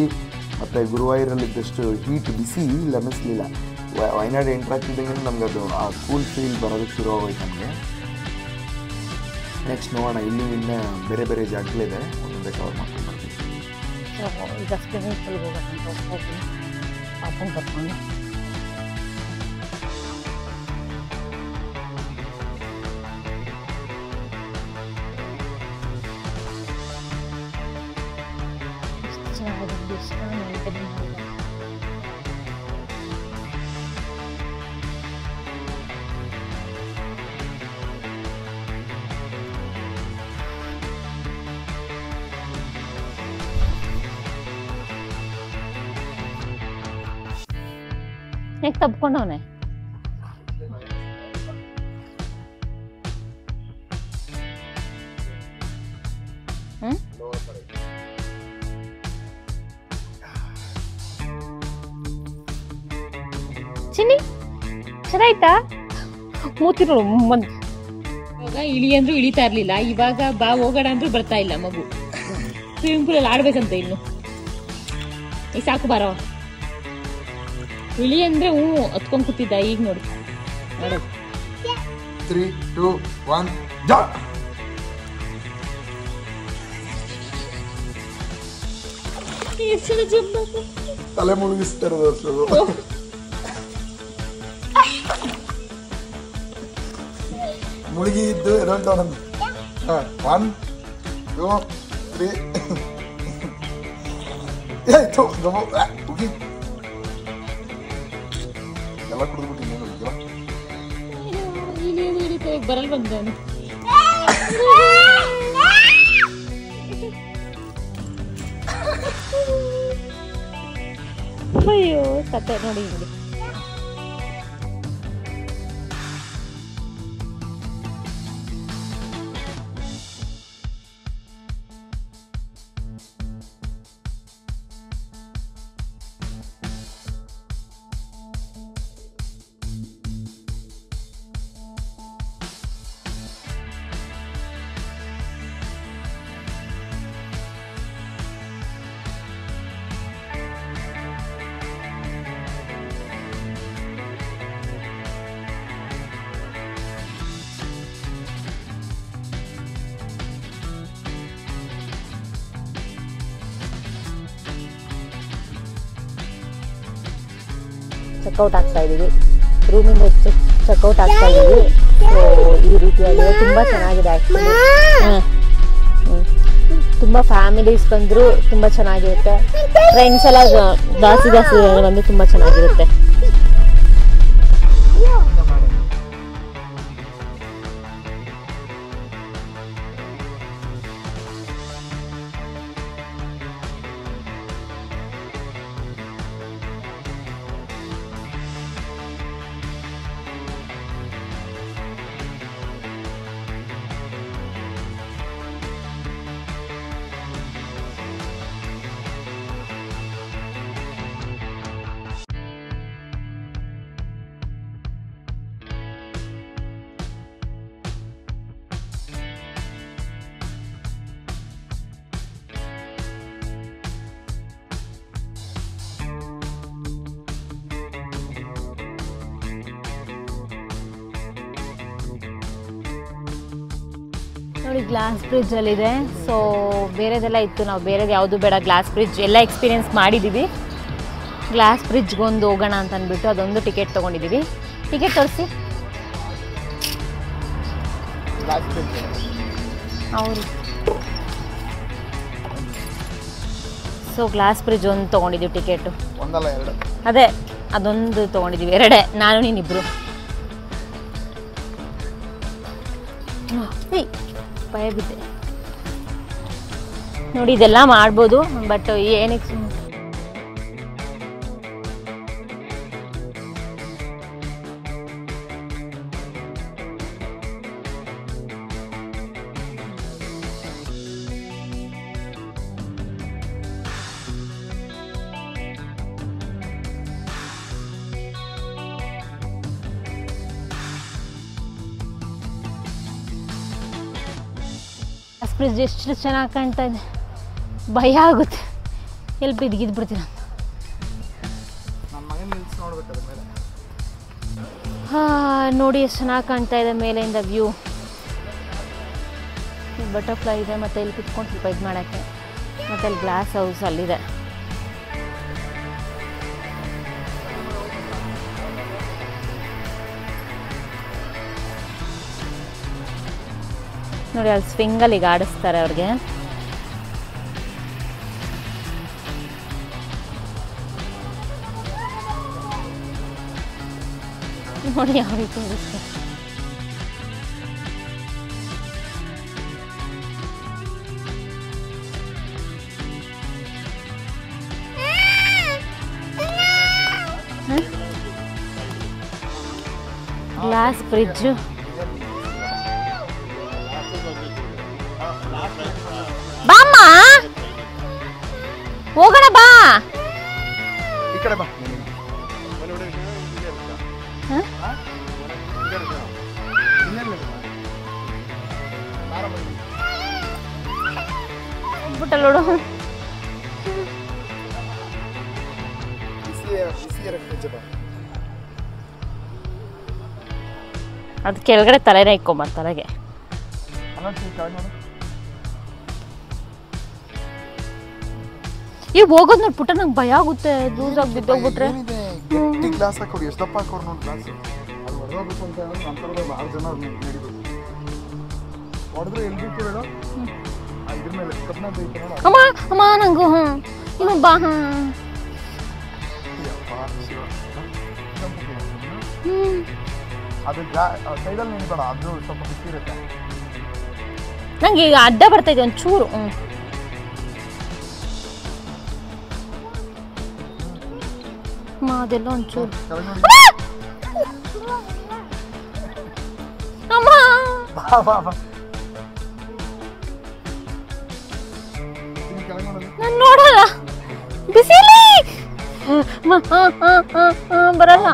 ಮತ್ತು ಗುರುವಾಯೂರಲ್ಲಿದ್ದಷ್ಟು ಹೀಟ್ ಬಿಸಿ ಇಲ್ಲಿ ಅನ್ನಿಸ್ಲಿಲ್ಲ ವಯನಾಡ್ ವಯನಾಡು ಎಂಟ್ರ್ ಆಗ್ತಿದ್ದಂಗೆ ನಮ್ಗೆ ಅದು ಆ ಕೂಲ್ ಫೀಲ್ ಬರೋದಕ್ಕೆ ಶುರು ಆಗೋಯ್ತು ನಮಗೆ. ನೆಕ್ಸ್ಟ್ ನೋಡೋಣ, ಇಲ್ಲಿ ಇನ್ನೂ ಬೇರೆ ಬೇರೆ ಜಾಗಗಳಿದೆ. ಒಂದೊಂದೇ ಕವರ್ ಮಾಡ್ಕೊಂಡು ಬರ್ತೀವಿ Sana naman एक ಚೆನ್ನಾಯ್ತಾ ಮೂತಿ ನೋಡು ಇವಾಗ ಇಳಿ ಅಂದ್ರೂ ಇಳಿತಾ ಇರ್ಲಿಲ್ಲ. ಇವಾಗ ಬಾ ಹೋಗೋಣ ಅಂದ್ರೂ ಬರ್ತಾ ಇಲ್ಲ ಮಗು. ಸ್ವಿಮ್ಮಿಂಗ್ ಪೂಲ್ ಅಲ್ಲಿ ಆಡ್ಬೇಕಂತ ಇನ್ನು. ಈ ಸಾಕು ಬಾರೋ. ಇಳಿ ಅಂದ್ರೆ ಹ್ಞೂ ಹತ್ಕೊಂಡ್ ಕೂತಿದ್ದ ಈಗ ನೋಡಿ. ನೋಡೋದು ತ್ರೀ ಟು ಒನ್ ಎಷ್ಟ್ ತಲೆ ಮುಳುಗಿಸ್ತಾ ಇರೋದು ಅಷ್ಟು ಮುಳುಗಿ ಇದ್ದು ಎದೊಂದು ಒನ್ ಟೂ ತ್ರೀ ಏಯ್ತು ಹುಗಿ ಎಲ್ಲ ಕುಡಿದ್ಬಿಟ್ಟು ಇನ್ನೇನು ಹೋಗಿಲ್ಲ ಇಳಿ ಇಳಿ ಇಳಿತಾ ಈಗ ಬರಲ್ ಬಂದವನು ಅಯ್ಯೋ, ಕತೆ ನೋಡಿ ಇಲ್ಲಿ ಚೆಕ್ಔಟ್ ಆಗ್ತಾ ಇದ್ದೀವಿ ರೂಮಿಂದ ಚೆಕ್ಔಟ್ ಆಗ್ತಾ ಇದ್ದೀವಿ ಸೊ ಈ ರೀತಿಯಾಗಿ ತುಂಬ ಚೆನ್ನಾಗಿದೆ ಆ್ಯಕ್ಚುಲಿ ತುಂಬ ಫ್ಯಾಮಿಲೀಸ್ ಬಂದರೂ ತುಂಬ ಚೆನ್ನಾಗಿರುತ್ತೆ. ಫ್ರೆಂಡ್ಸ್ ಎಲ್ಲ ಜಾಸ್ತಿ ಜಾಸ್ತಿ ಬಂದು ತುಂಬಾ ಚೆನ್ನಾಗಿರುತ್ತೆ. ಅಲ್ಲಿದೆ ಸೊ ಬೇರೆದೆಲ್ಲ ಇತ್ತು. ನಾವು ಬೇರೆದು ಯಾವುದು ಬೇಡ. ಗ್ಲಾಸ್ ಫ್ರಿಜ್ ಎಲ್ಲ ಎಕ್ಸ್ಪೀರಿಯೆನ್ಸ್ ಮಾಡಿದ್ದೀವಿ ಗ್ಲಾಸ್ ಫ್ರಿಜ್ಗೊಂದು ಹೋಗೋಣ ಅಂತ ಅಂದ್ಬಿಟ್ಟು ಅದೊಂದು ಟಿಕೆಟ್ ತೊಗೊಂಡಿದ್ದೀವಿ ಟಿಕೆಟ್ ತೋರಿಸಿ. ಅವರು ಸೊ ಗ್ಲಾಸ್ ಫ್ರಿಜ್ ಒಂದು ತೊಗೊಂಡಿದ್ದೀವಿ ಟಿಕೆಟು ಅದೇ ಅದೊಂದು ತೊಗೊಂಡಿದ್ದೀವಿ ಎರಡೇ. ನಾನು ನೀನಿಬ್ರು. ಭಯ ಬಿದ್ದೆ ನೋಡಿ ಇದೆಲ್ಲ ಮಾಡ್ಬೋದು ಬಟ್ ಏನಕ್ಕೆ ಬ್ರಿಡ್ಜ್ ಎಷ್ಟು ಚೆನ್ನಾಗಿ ಕಾಣ್ತಾ ಇದೆ. ಭಯ ಆಗುತ್ತೆ. ಎಲ್ಲಿ ಇದ್ಗಿದ್ದು ಬಿಡ್ತೀನಿ ಹಾಂ ನೋಡಿ ಎಷ್ಟು ಚೆನ್ನಾಗಿ ಕಾಣ್ತಾ ಇದೆ ಮೇಲಿಂದ ವ್ಯೂ. ಬಟರ್ಫ್ಲೈ ಇದೆ ಮತ್ತು ಇಲ್ಲಿ ಕುತ್ಕೊಂಡು ಸ್ವಲ್ಪ ಇದು ಮಾಡೋಕ್ಕೆ. ಮತ್ತು ಅಲ್ಲಿ ಗ್ಲಾಸ್ ಹೌಸ್ ಅಲ್ಲಿದೆ. ನೋಡಿ ಅಲ್ಲಿ ಸ್ವಿಂಗಲ್ಲಿ ಈಗ ಆಡಿಸ್ತಾರೆ ಅವ್ರಿಗೆ. ನೋಡಿ ಯಾವ ರೀತಿ ಇರುತ್ತೆ. ಗ್ಲಾಸ್ ಫ್ರಿಡ್ಜ್ ಕೆಳಗಡೆ ತಲೆನೇ ಇಕ್ಕೊಂಬ ತಲೆಗೆ ಈಗ ಹೋಗೋದು ನೋಡಿ ಪುಟ್ಟ ನಂಗೆ ಭಯ ಆಗುತ್ತೆ ದೂರಾಗಿ ಬಿದ್ದೋಗ್ಬಿಟ್ರೆ ಏನಿದೆ ಗಟ್ಟಿ ಗ್ಲಾಸ್ ಹಾಕೋರು ಎಷ್ಟು ದಪ್ಪ ಹಾಕೋರು ನೋಡಿ ಗ್ಲಾಸ್ ಅದು ಹೊಡೆದೋಗ್ಬೇಕು ಅಂತ ಹೇಳಿದ್ರೆ ನಂತರದ ಭಾಳ ಜನ ನಡಿಬೇಕು ಹೊಡೆದ್ರೆ ಎಲ್ಲಿ ಬಿಟ್ಟು ಹೇಳು ಆ ಇದ್ರ ಮೇಲೆ ಕಬ್ನ ಬೇಕು ನೋಡು ಅಮ್ಮ ಅಮ್ಮ ನಂಗೂ ಹ್ಞೂ ಇನ್ನು ಬಾ ಹಾಂ ಅಯ್ಯಪ್ಪ, ಶಿವ. ಹ್ಞೂ ಅದು ಸೈಡಲ್ಲಿ ನಿಲ್ಬೇಡ ಅದು ಸ್ವಲ್ಪ ಬಿಸಿರುತ್ತೆ ನಂಗೆ ಈಗ ಅಡ್ಡ ಬರ್ತೈತೆ ಒಂಚೂರು. ಹ್ಞೂ ಅದೆಲ್ಲ ಒಂಚೂರು. ಅಮ್ಮ! ಬಾ ಬಾ ಬಾ. ನಾನು ನೋಡಲ್ಲ. ಬಿಸಿಲಿ! ಬರಲ್ಲ.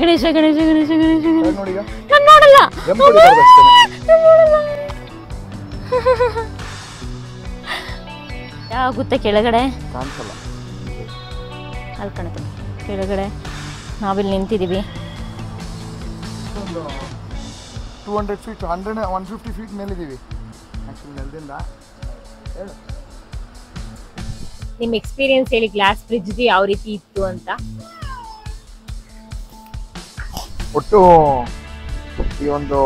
ಗಣೇಶ ಗಣೇಶ ಗಣೇಶ ಗಣೇಶ ಗಣೇಶ. ನೋಡಿ ಈಗ. ನಾನು ನೋಡಲ್ಲ. ಎಂ ಕೊಡಿ ಅಷ್ಟೇ ನಾನ್ ನೋಡಲ್ಲ. ಆಗುತ್ತೆ ಕೆಳಗಡೆ? ಕಾಣಿಸಲ್ಲ. ಅಲ್ಲಿ ಕಾಣುತ್ತೆ. ಕೆಳಗಡೆ ನಾವಿಲ್ಲಿ ನಿಂತಿದ್ದೀವಿ. ಒಂದು two hundred feet hundred one fifty feet ಮೇಲಿದ್ದೀವಿ. Actually ನೆಲದಿಂದ. ನಿಮ್ಮ ಎಕ್ಸ್ಪೀರಿಯನ್ಸ್ ಹೇಳಿ ಗ್ಲಾಸ್ ಫ್ರಿಡ್ಜ್ ಯಾವ ರೀತಿ ಇತ್ತು ಅಂತ. ಒಟ್ಟು ಈ ಒಂದು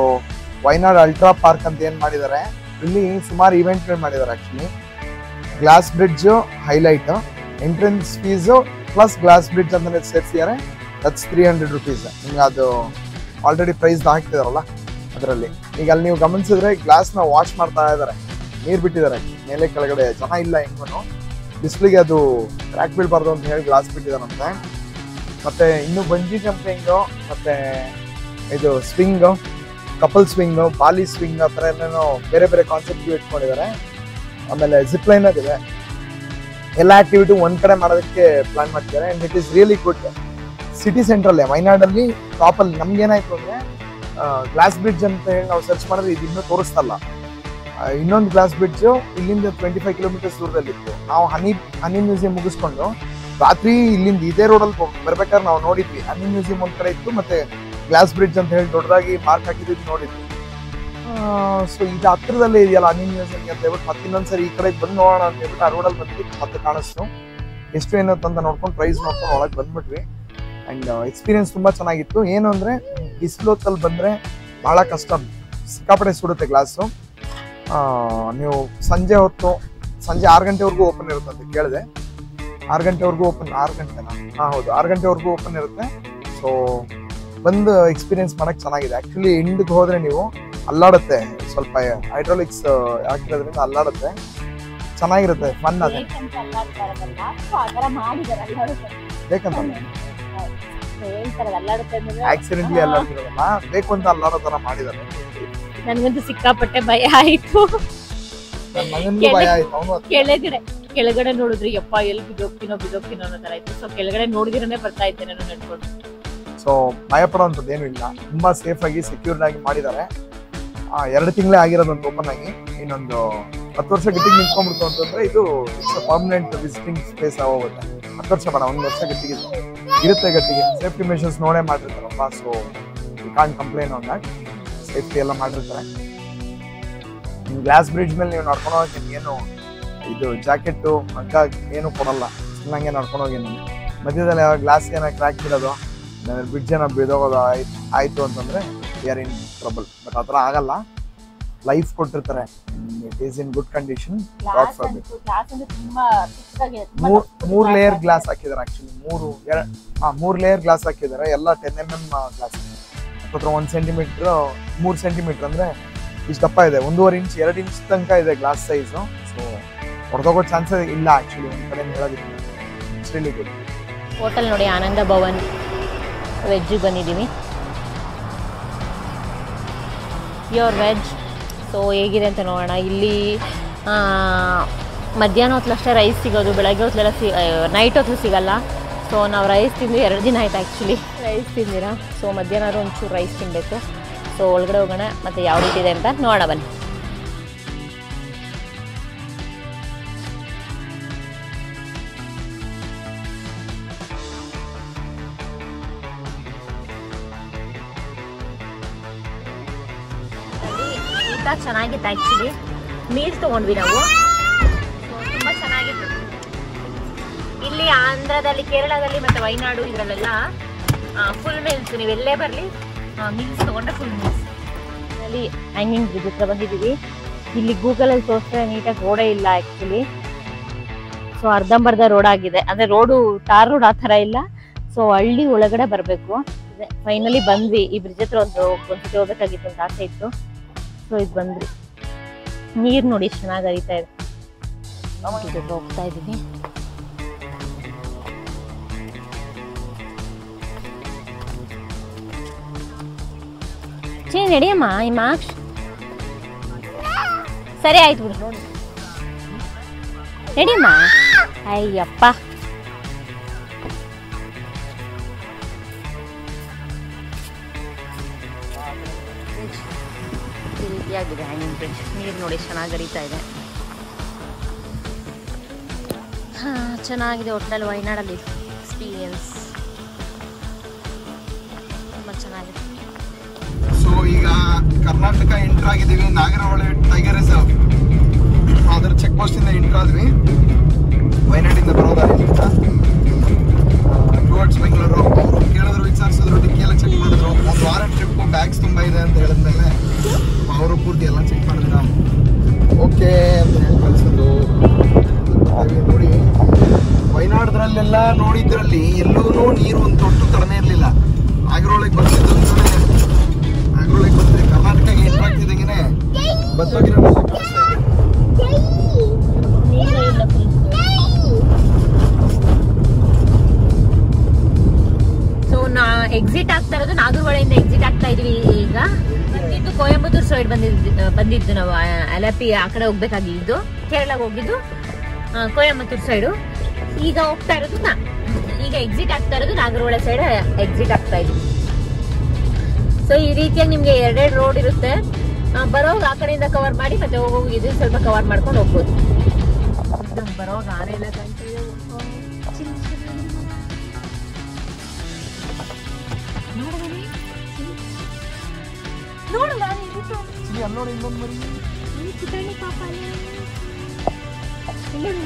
ವೈನಾಡ್ ಅಲ್ಟ್ರಾ ಪಾರ್ಕ್ ಅಂತ ಏನು ಮಾಡಿದ್ದಾರೆ ಇಲ್ಲಿ ಸುಮಾರು ಇವೆಂಟ್ಗಳು ಮಾಡಿದ್ದಾರೆ actually glass bridge highlight entrance fees plus glass bridge ಅಂತ ಸೇರಿಸಿದ್ದಾರೆ ದಟ್ಸ್ ತ್ರೀ ಹಂಡ್ರೆಡ್ ರುಪೀಸ್ ನಿಮ್ಗೆ ಅದು ಆಲ್ರೆಡಿ ಪ್ರೈಸ್ ಹಾಕ್ತಿದಾರಲ್ಲ ಅದರಲ್ಲಿ. ಈಗ ಅಲ್ಲಿ ನೀವು ಗಮನಿಸಿದ್ರೆ ಗ್ಲಾಸ್ನ ವಾಶ್ ಮಾಡ್ತಾ ಇದ್ದಾರೆ ನೀರು ಬಿಟ್ಟಿದ್ದಾರೆ ಮೇಲೆ ಕೆಳಗಡೆ ಜನ ಇಲ್ಲ ಹೆಂಗೂ ಬಿಸಿಲಿಗೆ ಅದು ಕ್ರ್ಯಾಕ್ ಬೀಳ್ಬಾರ್ದು ಅಂತ ಹೇಳಿ ಗ್ಲಾಸ್ ಬಿಟ್ಟಿದಾರಂತೆ. ಮತ್ತೆ ಇನ್ನು ಬಂಜಿ ಜಂಪಿಂಗು ಮತ್ತೆ ಇದು swing couple swing Bali swing ಆ ಥರ ಏನೇನೋ ಬೇರೆ ಬೇರೆ ಕಾನ್ಸೆಪ್ಟ್ ಇಟ್ಕೊಂಡಿದ್ದಾರೆ. ಆಮೇಲೆ ಜಿಪ್ ಲೈನ್ ಇದೆ. ಎಲ್ಲ ಆಕ್ಟಿವಿಟಿ ಒಂದ್ ಕಡೆ ಮಾಡೋದಕ್ಕೆ ಪ್ಲಾನ್ ಮಾಡ್ತಿದ್ದಾರೆ. And it is really good city ಸೆಂಟ್ರಲ್ಲೇ ವೈನಾಡಲ್ಲಿ ಟಾಪಲ್ಲಿ ನಮ್ಗೇನಾಯ್ತು ಅಂದ್ರೆ ಗ್ಲಾಸ್ ಬ್ರಿಡ್ಜ್ ಅಂತ ಹೇಳಿ ನಾವು ಸರ್ಚ್ ಮಾಡಿದ್ರೆ ಇದು ಇನ್ನೂ ತೋರಿಸ್ತಲ್ಲ ಇನ್ನೊಂದು ಗ್ಲಾಸ್ ಬ್ರಿಡ್ಜ್ ಇಲ್ಲಿಂದ ಟ್ವೆಂಟಿ ಫೈವ್ ಕಿಲೋಮೀಟರ್ಸ್ ದೂರದಲ್ಲಿತ್ತು. ನಾವು ಹನಿ ಹನಿ ಮ್ಯೂಸಿಯಂ ಮುಗಿಸ್ಕೊಂಡು ರಾತ್ರಿ ಇಲ್ಲಿಂದ ಇದೇ ರೋಡಲ್ಲಿ ಬರ್ಬೇಕಾದ್ರೆ ನಾವು ನೋಡಿದ್ವಿ. ಅನಿ ಮ್ಯೂಸಿಯಂ ಒಂದ್ ಕಡೆ ಇತ್ತು, ಮತ್ತೆ ಗ್ಲಾಸ್ ಬ್ರಿಡ್ಜ್ ಅಂತ ಹೇಳಿ ದೊಡ್ಡದಾಗಿ ಮಾರ್ಕ್ ಹಾಕಿದ್ದು ನೋಡಿದ್ವಿ. ಸೊ ಇದು ಹತ್ರದಲ್ಲೇ ಇದೆಯಲ್ಲ ಅನಿ ಮ್ಯೂಸಿಯಂ ಅಂತ ಹೇಳ್ಬಿಟ್ಟು ಮತ್ತೆ ಇನ್ನೊಂದ್ಸರಿ ಈ ಕಡೆ ಬಂದು ನೋಡೋಣ ಅಂತ ಹೇಳ್ಬಿಟ್ಟು ಆ ರೋಡಲ್ಲಿ ಬಂದ್ಬಿಟ್ಟು ಮತ್ತೆ ಕಾಣಿಸ್ತು. ಎಷ್ಟು ಏನಂತ ನೋಡ್ಕೊಂಡು ಪ್ರೈಸ್ ನೋಡ್ಕೊಂಡು ಒಳಗೆ ಬಂದ್ಬಿಟ್ವಿ. ಅಂಡ್ ಎಕ್ಸ್ಪೀರಿಯನ್ಸ್ ತುಂಬಾ ಚೆನ್ನಾಗಿತ್ತು. ಏನು ಅಂದ್ರೆ ಬಿಸಿಲೋತ್ತಲ್ಲಿ ಬಂದ್ರೆ ಬಹಳ ಕಷ್ಟ. ಸಿಕ್ಕಾಪಟ್ಟೆ ಸುಡುತ್ತೆ ಗ್ಲಾಸು ನೀವು ಸಂಜೆ ಹೊತ್ತು, ಸಂಜೆ ಆರು ಗಂಟೆವರೆಗೂ ಓಪನ್ ಇರುತ್ತೆ ಅಂತ ಕೇಳಿದೆ. ಆರು ಗಂಟೆವರೆಗೂ ಓಪನ್ ಆರು ಗಂಟೆನಾ? ಹಾ ಹೌದು. ಆರು ಗಂಟೆವರೆಗೂ ಓಪನ್ ಇರುತ್ತೆ. ಸೊ ಬಂದು ಎಕ್ಸ್ಪೀರಿಯನ್ಸ್ ಮಾಡೋಕ್ಕೆ ಚೆನ್ನಾಗಿದೆ. ಆ್ಯಕ್ಚುಲಿ ಇಂಡಿಗೆ ಹೋದರೆ ನೀವು ಅಲ್ಲಾಡುತ್ತೆ. ಸ್ವಲ್ಪ ಹೈಡ್ರಾಲಿಕ್ಸ್ ಹಾಕಿರೋದ್ರಿಂದ ಅಲ್ಲಾಡುತ್ತೆ. ಚೆನ್ನಾಗಿರುತ್ತೆ. ಫನ್ ಅದೇ. ಬೇಕಂತ ಆಕ್ಸಿಡೆಂಟ್ಲಿ ಅಲ್ಲಾಡ್ತಿರೋದಲ್ಲ? ಬೇಕು ಅಂತ ಅಲ್ಲಾಡೋ ಥರ ಮಾಡಿದ್ದಾರೆ ನನಗಂತೂ ಸಿಕ್ಕಾಪಟ್ಟೆ ಭಯ ಆಯ್ತು. ನನ್ನ ಮಗನಿಗೂ ಭಯ ಆಯ್ತು. ಅವನು ಕೆಳಗಡೆ. ಕೆಳಗಡೆ ನೋಡಿದ್ರೆ, ಯಪ್ಪ, ಎಲ್ಲಿ ಬಿದ್ದೋಗ್ತೀನೋ ಬಿದ್ದೋಗ್ತೀನೋ ಅನ್ನೋ ತರ ಇತ್ತು. ಸೊ ಕೆಳಗಡೆ ನೋಡಿದಿರನೇ ಬರ್ತಾ ಇದ್ದೆ ನಾನು ನಡ್ಕೊಂಡು ಸೊ ಭಯ ಪಡೋಂಥದ್ದು ಏನು ಇಲ್ಲ. ತುಂಬಾ ಸೇಫ್ ಆಗಿ ಸೆಕ್ಯೂರ್ಡ್ ಆಗಿ ಮಾಡಿದ್ದಾರೆ. ಎರಡು ತಿಂಗಳೇ ಆಗಿರೋದು ಒಂದು ಓಪನ್ ಆಗಿ. ಇನ್ನೊಂದು ಹತ್ತು ವರ್ಷ ಗಟ್ಟಿಗೆ ನಿಂತ್ಕೊಂಡ್ಬಿಡ್ತು ಅಂತಂದ್ರೆ ಇದು ಪರ್ಮನೆಂಟ್ ವಿಸಿಟಿಂಗ್ ಸ್ಪೇಸ್ ಆಗೋಗುತ್ತೆ. ಹತ್ತು ವರ್ಷ ಬೇಡ, ಒಂದು ವರ್ಷ ಗಟ್ಟಿಗೆ ಇರುತ್ತೆ ಗಟ್ಟಿಗೆ. ಸೇಫ್ಟಿ ಮೆಷರ್ಸ್ ನೋಡೇ ಮಾಡಿರ್ತಾರಪ್ಪ so can't complain on that safety ಎಲ್ಲ ಮಾಡಿರ್ತಾರೆ ಗ್ಲಾಸ್ ಬ್ರಿಡ್ಜ್ ಮೇಲೆ ನೀವು ನೋಡ್ಕೊಂಡು ಹೋಗಕ್ಕೆ ಏನು ಇದು ಜಾಕೆಟ್ಟು ಮಗ್ಗ ಏನು ಕೊಡಲ್ಲ. ಚೆನ್ನಾಗೆ ನಡ್ಕೊಂಡು ಹೋಗಿ ನಾನು. ಮಧ್ಯದಲ್ಲಿ ಗ್ಲಾಸ್ ಏನೋ ಕ್ರ್ಯಾಕ್ ಇರೋದು ಬ್ರಿಡ್ಜ್ ಏನೋ ಬಿದೋಗೋದು ಆಯ್ತು ಆಯಿತು ಅಂತಂದ್ರೆ ಆರ್ ಇನ್ ಟ್ರಬಲ್ ಬಟ್ ಆ ಥರ ಆಗಲ್ಲ. ಲೈಫ್ ಕೊಟ್ಟಿರ್ತಾರೆ. It is in good condition god for ಮೂರ್ ಲೇಯರ್ ಗ್ಲಾಸ್ ಹಾಕಿದ್ದಾರೆ ಆಕ್ಚುಲಿ ಮೂರು ಎರಡು ಹಾಂ ಮೂರ್ ಲೇಯರ್ ಗ್ಲಾಸ್ ಹಾಕಿದ್ದಾರೆ. ಎಲ್ಲ ಟೆನ್ ಎಂ ಎಂ ಗ್ಲಾಸ್ ಹತ್ರ ಒಂದ್ ಸೆಂಟಿಮೀಟರ್ ಮೂರ್ ಸೆಂಟಿಮೀಟರ್ ಅಂದ್ರೆ ಇಷ್ಟು ದಪ್ಪ ಇದೆ. ಒಂದೂವರೆ ಇಂಚ್ ಎರಡು ಇಂಚ್ ತನಕ ಇದೆ ಗ್ಲಾಸ್ ಸೈಜು ಹೊಡೆದೋಗೋ ಚಾನ್ಸಸ್ ಇಲ್ಲ ಆಕ್ಚುಲಿ ಒಂದ್ ಕಡೆ ಹೇಳೋದಿಲ್ಲ. ಇಟ್ಸ್ ಹೋಟೆಲ್ ನೋಡಿ, ಆನಂದ ಭವನ್. ವೆಜ್ ಬಂದಿದ್ದೀವಿ. ಪ್ಯೂರ್ ವೆಜ್ ಸೊ ಹೇಗಿದೆ ಅಂತ ನೋಡೋಣ. ಇಲ್ಲಿ ಮಧ್ಯಾಹ್ನ ಮಧ್ಯಾಹ್ನ ಹೊತ್ತಲಷ್ಟೇ ರೈಸ್ ಸಿಗೋದು, ಬೆಳಗ್ಗೆ ಹೊತ್ತಲೆಲ್ಲ ಸಿ ನೈಟ್ ಹೊತ್ತು ಸಿಗಲ್ಲ. ಸೊ ನಾವು ರೈಸ್ ತಿಂದು ಎರಡು ದಿನ ಆಯ್ತು ಆ್ಯಕ್ಚುಲಿ ರೈಸ್ ತಿಂದಿರಾ? ಸೊ ಮಧ್ಯಾಹ್ನ ಒಂಚೂರು ರೈಸ್ ತಿನ್ನಬೇಕು ಸೊ ಒಳಗಡೆ ಹೋಗೋಣ, ಮತ್ತು ಯಾವ ರೀತಿ ಇದೆ ಅಂತ ನೋಡೋಣ, ಬನ್ನಿ. ಊಟ ಚೆನ್ನಾಗಿತ್ತು ಆ್ಯಕ್ಚುಲಿ ಮೀಲ್ಸ್ ತೊಗೊಂಡ್ವಿ ನಾವು. ತುಂಬ ಚೆನ್ನಾಗಿತ್ತು. ಇಲ್ಲಿ ಆಂಧ್ರದಲ್ಲಿ, ಕೇರಳದಲ್ಲಿ ಮತ್ತು ವೈನಾಡು ಇದರಲ್ಲೆಲ್ಲ ಫುಲ್ ಮೀಲ್ಸ್ ನೀವು ಎಲ್ಲೇ ಬರಲಿ ಮೀಲ್ಸ್ ತೊಗೊಂಡ್ರೆ ಫುಲ್ ಮೀಲ್ಸ್ ಅಲ್ಲಿ ಹ್ಯಾಂಗಿಂಗ್ ಬ್ರಿಡ್ಜ್ ಹತ್ರ ಬಂದಿದ್ದೀವಿ. ಇಲ್ಲಿ ಗೂಗಲಲ್ಲಿ ತೋರಿಸ್ತಾರೆ ನೀಟಾಗಿ ರೋಡೇ ಇಲ್ಲ ಆ್ಯಕ್ಚುಲಿ ಸೊ ಅರ್ಧಂಬರ್ಧ ರೋಡ್ ಆಗಿದೆ. ಅಂದರೆ ರೋಡು ಟಾರ್ ರೋಡ್ ಆ ಥರ ಇಲ್ಲ. ಸೊ ಹಳ್ಳಿ ಒಳಗಡೆ ಬರಬೇಕು. ಫೈನಲಿ ಬಂದ್ವಿ. ಈ ಬ್ರಿಡ್ಜ್ ಹತ್ರ ಒಂದು ಒಂದ್ಸತಿ ಹೋಗ್ಬೇಕಾಗಿತ್ತು ಅಂತ ಆಸೆ ಇತ್ತು. ಇದು ಬಂದ್ರಿ. ನೀರು ನೋಡಿ ಚೆನ್ನಾಗಿ ಹರಿತಾ ಇದೆ. ಹೋಗ್ತಾ ಇದ್ದೀವಿ ಚೀ ನಡಿಯಮ್ಮ ಈ ಮಾರ್ಕ್ಸ್ ಸರಿ ಆಯ್ತು ಬಿಡು. ನೋಡಿ. ನಡಿಯಮ್ಮ ಅಯ್ಯಪ್ಪ. ಈ ರೀತಿಯಾಗಿದೆ ಹ್ಯಾಂಗಿಂಗ್ ಬ್ರಿಡ್ಜ್ ನೀರು ನೋಡಿ ಚೆನ್ನಾಗಿ ಹರಿತಾ ಇದೆ. ಚೆನ್ನಾಗಿದೆ ಒಟ್ಟಿನಲ್ಲಿ ವೈನಾಡಲ್ಲಿ ಎಕ್ಸ್ಪೀರಿಯನ್ಸ್ ತುಂಬ ಚೆನ್ನಾಗಿದೆ. ಸೊ ಈಗ ಕರ್ನಾಟಕ ಎಂಟರ್ ಆಗಿದ್ದೀವಿ. ನಾಗರಹೊಳೆ ಟೈಗರ್ ರಿಸರ್ವ್ ಅದರ ಚೆಕ್ ಪೋಸ್ಟ್ ಇಂದ ಎಂಟರ್ ಆದ್ವಿ. ವಯನಾಡಿಂದ ಬರೋದಾರಿಂದ ಟುವರ್ಡ್ಸ್ ಬೆಂಗಳೂರು, ಅವರು ಕೇಳಿದ್ರು, ವಿಚಾರಿಸಿದ್ರು ಡಿಕ್ಕಿಯೆಲ್ಲ ಚೆಕ್ ಮಾಡಿದ್ರು. ಒಂದು ವಾರ ಟ್ರಿಪ್ ಬ್ಯಾಗ್ಸ್ ತುಂಬ ಇದೆ ಅಂತ ಹೇಳಿದ್ಮೇಲೆ ಅವರು ಪೂರ್ತಿ ಎಲ್ಲ ಚೆಕ್ ಮಾಡಿದ್ರು ಓಕೆ ಅಂತ ಹೇಳಿ ಕಳ್ಸಿದ್ರು. ನೋಡಿ ವಯನಾಡ್ದ್ರಲ್ಲೆಲ್ಲ ನೋಡಿದ್ರಲ್ಲಿ ಎಲ್ಲೂ ನೀರು ಒಂದು ತೊಟ್ಟು ಕಡಿಮೆ ಇರಲಿಲ್ಲ. ನಾಗರಹೊಳೆಗೆ ಬಂದಿದ್ದು ನಾವು ಅಲಪಿ ಆ ಕಡೆ ಹೋಗ್ಬೇಕಾಗಿದ್ದು ಕೇರಳಗೆ ಹೋಗಿದ್ದು ಆ, ಕೊಯಂಬತ್ತೂರ್ ಸೈಡು ಈಗ ಹೋಗ್ತಾ ಇರೋದು ನಾ. ಈಗ ಎಕ್ಸಿಟ್ ಆಗ್ತಾ ಇರೋದು ನಾಗರಹೊಳೆ ಸೈಡ್ ಎಕ್ಸಿಟ್ ಆಗ್ತಾ ಇದೀವಿ ಸೊ ಈ ರೀತಿಯಾಗಿ ನಿಮ್ಗೆ ಎರಡೆರಡು ರೋಡ್ ಇರುತ್ತೆ. ಬರೋವಾಗ ಆ ಕಡೆಯಿಂದ ಕವರ್ ಮಾಡಿ ಮತ್ತೆ ಹೋಗೋ ಇದು ಸ್ವಲ್ಪ ಕವರ್ ಮಾಡ್ಕೊಂಡು ಹೋಗ್ಬೋದು. ಬರೋವಾಗ ಆನೆ ಎಲ್ಲ ಕಂಟಿನ್ಯೂ ಮರಿ. ಅಲ್ಲಿ. ನೋಡಿ ಇನ್ನೊಂದು ಮರಿ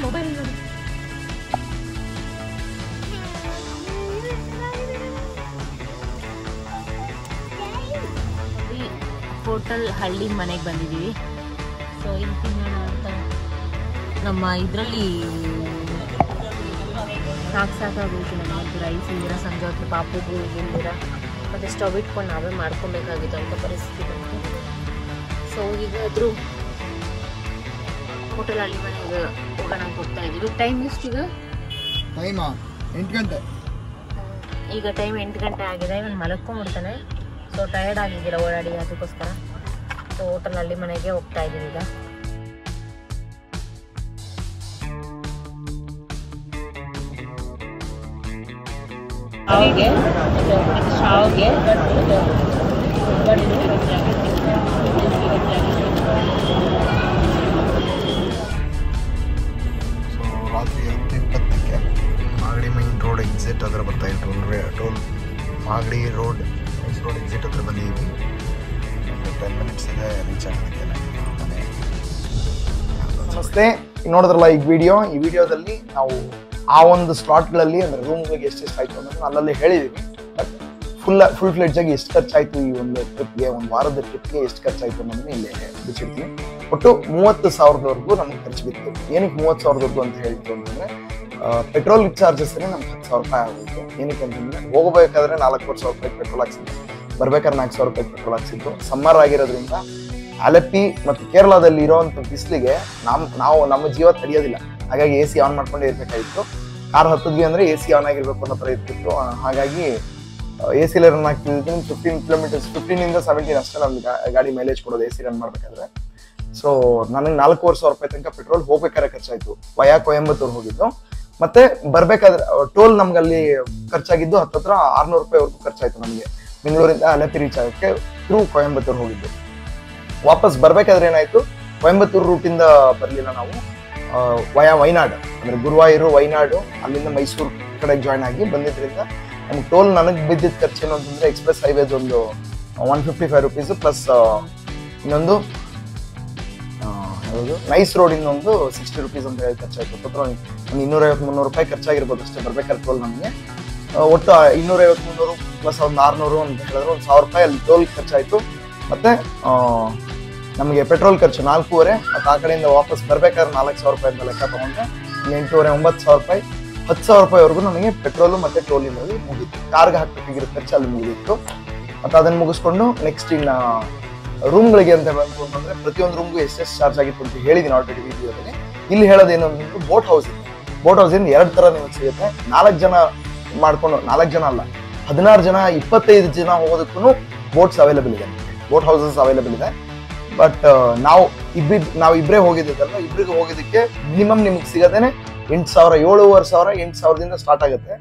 ಮೊಬೈಲ್ ನೋಡಿ ಹೋಟೆಲ್ ಹಳ್ಳಿ ಮನೆಗೆ ಬಂದಿದ್ದೀವಿ ಸೊ ಇಲ್ಲಿ ತಿನ್ನೋಣ ಅಂತ. ನಮ್ಮ ಇದರಲ್ಲಿ ಸಾಕು ಸಾಕಾಗೋಯ್ತು ನಮಗಂತೂ ರೈಸ್ ಇಲ್ಲರ ಸಂಜೆ ಹೊತ್ತು ಪಾಪುಗೂ ಇಲ್ಲಿರ ಮತ್ತು ಸ್ಟವ್ ಇಟ್ಕೊಂಡು ನಾವೇ ಮಾಡ್ಕೊಬೇಕಾಗಿತ್ತು ಅಂತ ಪರಿಸ್ಥಿತಿ ಸೊ ಈಗಾದರೂ ಹೋಟೆಲ್ ಅಲ್ಲಿ ಮನೆಗೆ ಹೋಗೋಣ ಅಂತ ಹೋಗ್ತಾ ಇದ್ದೀವಿ ಟೈಮ್ ಈಗ ಟೈಮ್ ಎಂಟು ಗಂಟೆ ಈಗ ಟೈಮ್ ಎಂಟು ಗಂಟೆ ಆಗಿದೆ ಇವನು ಮಲಗ್ಕೊಂಡ್ಬಿಡ್ತಾನೆ ಸೊ ಟಯರ್ಡ್ ಆಗಿದ್ದೀರ ಓಡಾಡಿ ಅದಕ್ಕೋಸ್ಕರ ಸೊ ಹೋಟೆಲ್ ಅಲ್ಲಿ ಮನೆಗೆ ಹೋಗ್ತಾ ಇದ್ದೀವಿ ಈಗ ಶಾವಿಗೆ ಶಾವಿಗೆ ಸೊ ರಾತ್ರಿ ಎಂಟು ಇಪ್ಪತ್ತಕ್ಕೆ ಮಾಗಡಿ ಮೈನ್ ರೋಡ್ ಎಕ್ಸಿಟ್ ಹತ್ರ ಬರ್ತಾ ಟೋಲ್ ರೇ toll Magadi road road exit ಹತ್ರ ಬಂದಿದ್ದೀವಿ. ಟೆನ್ ಮಿನಿಟ್ಸ್ ಇದೆ ರೀಚ್ ಆಗೋದಕ್ಕೆ ನಮಸ್ತೆ. ನೋಡಿದ್ರಲ್ಲ ಈ ವಿಡಿಯೋ ಈ ವಿಡಿಯೋದಲ್ಲಿ ನಾವು ಆ ಒಂದು ಸ್ಲಾಟ್ಗಳಲ್ಲಿ ಅಂದರೆ ರೂಮ್ಗಳಿಗೆ ಎಷ್ಟೆಷ್ಟು ಆಯಿತು ಅನ್ನೋದನ್ನ ಅಲ್ಲಲ್ಲಿ ಹೇಳಿದ್ದೀವಿ ಫುಲ್ ಫುಲ್ ಫ್ಲೆಡ್ಜ್ ಆಗಿ ಎಷ್ಟು ಖರ್ಚಾಯಿತು ಈ ಒಂದು ಟ್ರಿಪ್ಗೆ ಒಂದು ವಾರದ ಟ್ರಿಪ್ಗೆ ಎಷ್ಟು ಖರ್ಚಾಯಿತು ಅನ್ನೋದನ್ನ ಇಲ್ಲಿ ಬಿಚ್ಚಿಡ್ತೀನಿ ಒಟ್ಟು ಮೂವತ್ತು ಸಾವಿರದವರೆಗೂ ನಮ್ಗೆ ಖರ್ಚು ಬಿತ್ತು. ಏನಕ್ಕೆ ಮೂವತ್ತು ಸಾವಿರದವರೆಗೂ ಅಂತ ಹೇಳ್ತು ಅಂತಂದ್ರೆ ಪೆಟ್ರೋಲ್ ಚಾರ್ಜಸ್ ನಮ್ಗೆ ಹತ್ತು ಸಾವಿರ ರೂಪಾಯಿ ಆಗೋಯ್ತು. ಏನಕ್ಕೆ ಅಂತಂದ್ರೆ, ಹೋಗಬೇಕಾದ್ರೆ ನಾಲ್ಕೂವರೆ ಸಾವಿರ ರೂಪಾಯಿ ಪೆಟ್ರೋಲ್ ಹಾಕ್ಸಿದ್ದು ಬರ್ಬೇಕಾದ್ರೆ ನಾಲ್ಕು ಸಾವಿರ ರೂಪಾಯಿ ಪೆಟ್ರೋಲ್ ಹಾಕ್ಸಿದ್ದು ಸಮ್ಮರ್ ಆಗಿರೋದ್ರಿಂದ ಅಲಪಿ ಮತ್ತು ಕೇರಳದಲ್ಲಿ ಇರೋವಂಥ ಬಿಸಿಲಿಗೆ ನಮ್ಮ ನಾವು, ನಮ್ಮ ಜೀವ ತಡೆಯೋದಿಲ್ಲ. ಹಾಗಾಗಿ ಎ ಸಿ ಆನ್ ಮಾಡ್ಕೊಂಡೇ ಇರಬೇಕಾಗಿತ್ತು. ಕಾರ್ ಹತ್ತಿದ್ವಿ ಅಂದರೆ ಎ ಸಿ ಆನ್ ಆಗಿರಬೇಕು ಅನ್ನೋ ಥರ ಇರ್ತಿತ್ತು ಹಾಗಾಗಿ ಎ ಸಿ ರನ್ ಆಗ್ತಿದ್ದು ಫಿಫ್ಟೀನ್ ಕಿಲೋಮೀಟರ್ಸ್ ಫಿಫ್ಟೀನಿಂದ ಸೆವೆಂಟೀನ್ ಅಷ್ಟೇ ನಮ್ಗೆ ಗಾಡಿ ಮೈಲೇಜ್ ಕೊಡೋದು ಎ ಸಿ ರನ್ ಮಾಡ್ಬೇಕಾದ್ರೆ. ಸೊ ನನಗೆ ನಾಲ್ಕೂವರೆ ಸಾವಿರ ರೂಪಾಯಿ ತನಕ ಪೆಟ್ರೋಲ್ ಹೋಗ್ಬೇಕಾದ್ರೆ ಖರ್ಚಾಯ್ತು. ವಯಾ ಕೊಯಂಬತ್ತೂರು ಹೋಗಿದ್ದು. ಮತ್ತೆ ಬರ್ಬೇಕಾದ್ರೆ ಟೋಲ್ ನಮ್ಗೆ ಅಲ್ಲಿ ಖರ್ಚಾಗಿದ್ದು ಹತ್ತತ್ರ ಆರ್ನೂರು ರೂಪಾಯಿವರೆಗೂ ಖರ್ಚಾಯ್ತು ನಮಗೆ. ಬೆಂಗಳೂರಿಂದ ಅಲೆಪಿ ರೀಚ್ ಆಗೋಕ್ಕೆ ಥ್ರೂ ಕೊಯಂಬತ್ತೂರು ಹೋಗಿದ್ದು. ವಾಪಸ್ ಬರ್ಬೇಕಾದ್ರೆ ಏನಾಯ್ತು? ಕೊಯಂಬತ್ತೂರು ರೂಟಿಂದ ಬರಲಿಲ್ಲ ನಾವು. ವಯಾ ವೈನಾಡ್, ಅಂದ್ರೆ ಗುರುವಾಯೂರು, ವೈನಾಡು, ಅಲ್ಲಿಂದ ಮೈಸೂರು ಕಡೆ ಜಾಯ್ನ್ ಆಗಿ ಬಂದಿದ್ರಿಂದ ನಮ್ಗೆ ಟೋಲ್ ನನಗೆ ಬಿದ್ದಿದ್ದ ಖರ್ಚು ಏನು ಅಂತಂದರೆ ಎಕ್ಸ್ಪ್ರೆಸ್ ಹೈವೇಸ್ ಒಂದು one fifty five rupees plus ಇನ್ನೊಂದು ಯಾವುದು? ನೈಸ್ ರೋಡಿಂದ ಒಂದು ಸಿಕ್ಸ್ಟಿ ರುಪೀಸ್ ಅಂತ ಹೇಳಿ ಖರ್ಚಾಯಿತು. ಹತ್ರ ಒಂದು ಇನ್ನೂರೈವತ್ತು ಮುನ್ನೂರು ರೂಪಾಯಿ ಖರ್ಚಾಗಿರ್ಬೋದು ಅಷ್ಟೇ, ಬರ್ಬೇಕಾದ್ರೆ ಟೋಲ್ ನಮಗೆ. ಒಟ್ಟು ಇನ್ನೂರೈವತ್ತು ಮುನ್ನೂರು ಪ್ಲಸ್ ಒಂದು ಆರುನೂರು ಅಂತ ಹೇಳಿದ್ರೆ ಒಂದು ಸಾವಿರ ರೂಪಾಯಿ ಅಲ್ಲಿ ಟೋಲ್ ಖರ್ಚಾಯಿತು. ಮತ್ತು ನಮಗೆ ಪೆಟ್ರೋಲ್ ಖರ್ಚು ನಾಲ್ಕೂವರೆ, ಮತ್ತು ಆ ಕಡೆಯಿಂದ ವಾಪಸ್ ಬರ್ಬೇಕಾದ್ರೆ ನಾಲ್ಕು ಸಾವಿರ ರೂಪಾಯಿ ಅಂತ ಲೆಕ್ಕ ತೊಗೊಂಡೆ ಇನ್ನು ಎಂಟೂವರೆ, ಒಂಬತ್ತು ಸಾವಿರ ರೂಪಾಯಿ. ಹತ್ತು ಸಾವಿರ ರೂಪಾಯಿವರೆಗೂ ನಮಗೆ ಪೆಟ್ರೋಲು ಮತ್ತು ಟೋಲಿನಲ್ಲಿ ಮುಗೀತು. ಕಾರ್ಗೆ ಹಾಕಬೇಕಾಗಿರೋ ಖರ್ಚು ಅಲ್ಲಿ ಮುಗಿದಿತ್ತು. ಮತ್ತು ಅದನ್ನು ಮುಗಿಸ್ಕೊಂಡು ನೆಕ್ಸ್ಟ್ ಇನ್ನು ರೂಮ್ಗಳಿಗೆ ಅಂತ ಬಂತು ಅಂತಂದ್ರೆ ಪ್ರತಿಯೊಂದು ರೂಮ್ಗೂ ಎಷ್ಟೆಷ್ಟು ಚಾರ್ಜ್ ಆಗಿತ್ತು ಅಂತ ಹೇಳಿದ್ದೀನಿ ಆಲ್ರೆಡಿ ವಿಡಿಯೋದಲ್ಲಿ ಇಲ್ಲಿ ಹೇಳೋದೇನು ಅಂತಂದ್ರೆ ಬೋಟ್ ಹೌಸ್ ಇದೆ. ಬೋಟ್ ಹೌಸಿಂದ ಎರಡು ಥರ ನಿಮಗೆ ಸಿಗುತ್ತೆ. ನಾಲ್ಕು ಜನ ಮಾಡ್ಕೊಂಡು, ನಾಲ್ಕು ಜನ ಅಲ್ಲ, ಹದಿನಾರು ಜನ, ಇಪ್ಪತ್ತೈದು ಜನ ಹೋಗೋದಕ್ಕೂ ಬೋಟ್ಸ್ ಅವೈಲೇಬಲ್ ಇದೆ. ಬೋಟ್ ಹೌಸಸ್ ಅವೈಲೇಬಲ್ ಇದೆ. ಬಟ್ ನಾವು ಇಬ್ಬಿ ನಾವು ಇಬ್ಬರೇ ಹೋಗಿದ್ದಲ್ಲ ಇಬ್ಬರಿಗೆ ಹೋಗಿದ್ದಕ್ಕೆ ಮಿನಿಮಮ್ ನಿಮಗೆ ಸಿಗೋದೇನೆ ಎಂಟು ಸಾವಿರ ಏಳುವರೆ ಸಾವಿರ ಎಂಟು ಸಾವಿರದಿಂದ ಸ್ಟಾರ್ಟ್ ಆಗುತ್ತೆ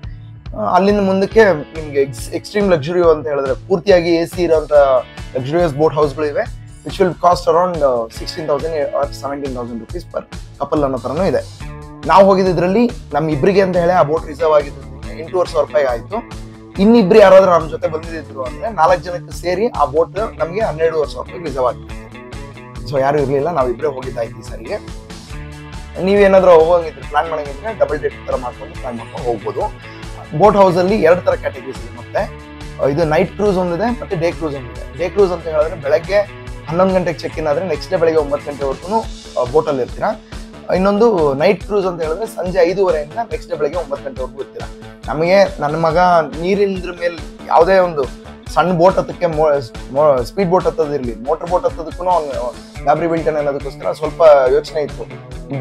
ಅಲ್ಲಿಂದ ಮುಂದಕ್ಕೆ ನಿಮ್ಗೆ ಎಕ್ಸ್ಟ್ರೀಮ್ ಲಕ್ಸುರಿ ಅಂತ ಹೇಳಿದ್ರೆ ಪೂರ್ತಿಯಾಗಿ ಎ ಸಿ ಇರೋಂಥ luxurious boat ಹೌಸ್ಗಳಿವೆ which will cost around sixteen thousand or seventeen thousand rupees per couple ಅನ್ನೋ ಥರನೂ ಇದೆ. ನಾವು ಹೋಗಿದ್ದಿದ್ರಲ್ಲಿ ನಮ್ಮ ಇಬ್ಬರಿಗೆ ಅಂತ ಹೇಳಿ ಆ ಬೋಟ್ ರಿಸರ್ವ್ ಆಗಿದ್ದು ಎಂಟೂವರೆ ಸಾವಿರ ರೂಪಾಯಿ ಆಯಿತು. ಇನ್ನಿಬ್ರು ಯಾರಾದರೂ ನಮ್ಮ ಜೊತೆ ಬಂದಿದ್ರು ಅಂದರೆ ನಾಲ್ಕು ಜನಕ್ಕೆ ಸೇರಿ ಆ ಬೋಟ್ ನಮಗೆ ಹನ್ನೆರಡುವರೆ ಸಾವಿರ ರೂಪಾಯಿ ರಿಸರ್ವ್ ಆಗಿತ್ತು ಸೊ ಯಾರು ಇರಲಿಲ್ಲ ನಾವಿಬ್ಬರೇ ಹೋಗಿದ್ದಾಯ್ತು ಈ ಸರಿಗೆ. ನೀವೇನಾದ್ರೂ ಹೋಗಂಗಿದ್ರೆ ಪ್ಲಾನ್ ಮಾಡಂಗಿದ್ರೆ ಡಬಲ್ ಡೇಟ್ ತರ ಮಾಡ್ಕೊಂಡು ಪ್ಲಾನ್ ಮಾಡ್ಕೊಂಡು ಹೋಗ್ಬೋದು. ಬೋಟ್ ಹೌಸ್ ಅಲ್ಲಿ ಎರಡು ತರ ಕ್ಯಾಟಗರೀಸ್ ಇದೆ ಮತ್ತೆ. ಇದು ನೈಟ್ ಕ್ರೂಸ್ ಒಂದಿದೆ ಮತ್ತೆ ಡೇ ಕ್ರೂಸ್ ಒಂದಿದೆ ಡೇ ಕ್ರೂಸ್ ಅಂತ ಹೇಳಿದ್ರೆ ಬೆಳಗ್ಗೆ ಹನ್ನೊಂದು ಗಂಟೆಗೆ ಚೆಕ್ ಇನ್ ಆದ್ರೆ ನೆಕ್ಸ್ಟ್ ಡೇ ಬೆಳಗ್ಗೆ ಒಂಬತ್ತು ಗಂಟೆವರೆಗೂ ಬೋಟಲ್ಲಿ ಇರ್ತೀರಾ? ಇನ್ನೊಂದು ನೈಟ್ ಕ್ರೂಸ್ ಅಂತ ಹೇಳಿದ್ರೆ ಸಂಜೆ ಐದೂವರೆಯಿಂದ ನೆಕ್ಸ್ಟ್ ಡೇ ಬೆಳಗ್ಗೆ ಒಂಬತ್ತು ಗಂಟೆವರೆಗೂ ಇರ್ತೀರಾ? ನಮಗೆ, ನನ್ನ ಮಗ ನೀರಿಲ್ದ್ರ ಮೇಲೆ ಯಾವುದೇ ಒಂದು ಸಣ್ಣ ಬೋಟ್ ಹತ್ತಕ್ಕೆ ಸ್ಪೀಡ್ ಬೋಟ್ ಹತ್ತದಿರ್ಲಿ ಮೋಟರ್ ಬೋಟ್ ಹತ್ತೋದಕ್ಕೂ ಅವ್ನು ಗಾಬರಿ ಬೀಳ್ತಾನೆ ಅನ್ನೋದಕ್ಕೋಸ್ಕರ ಸ್ವಲ್ಪ ಯೋಚನೆ ಇತ್ತು.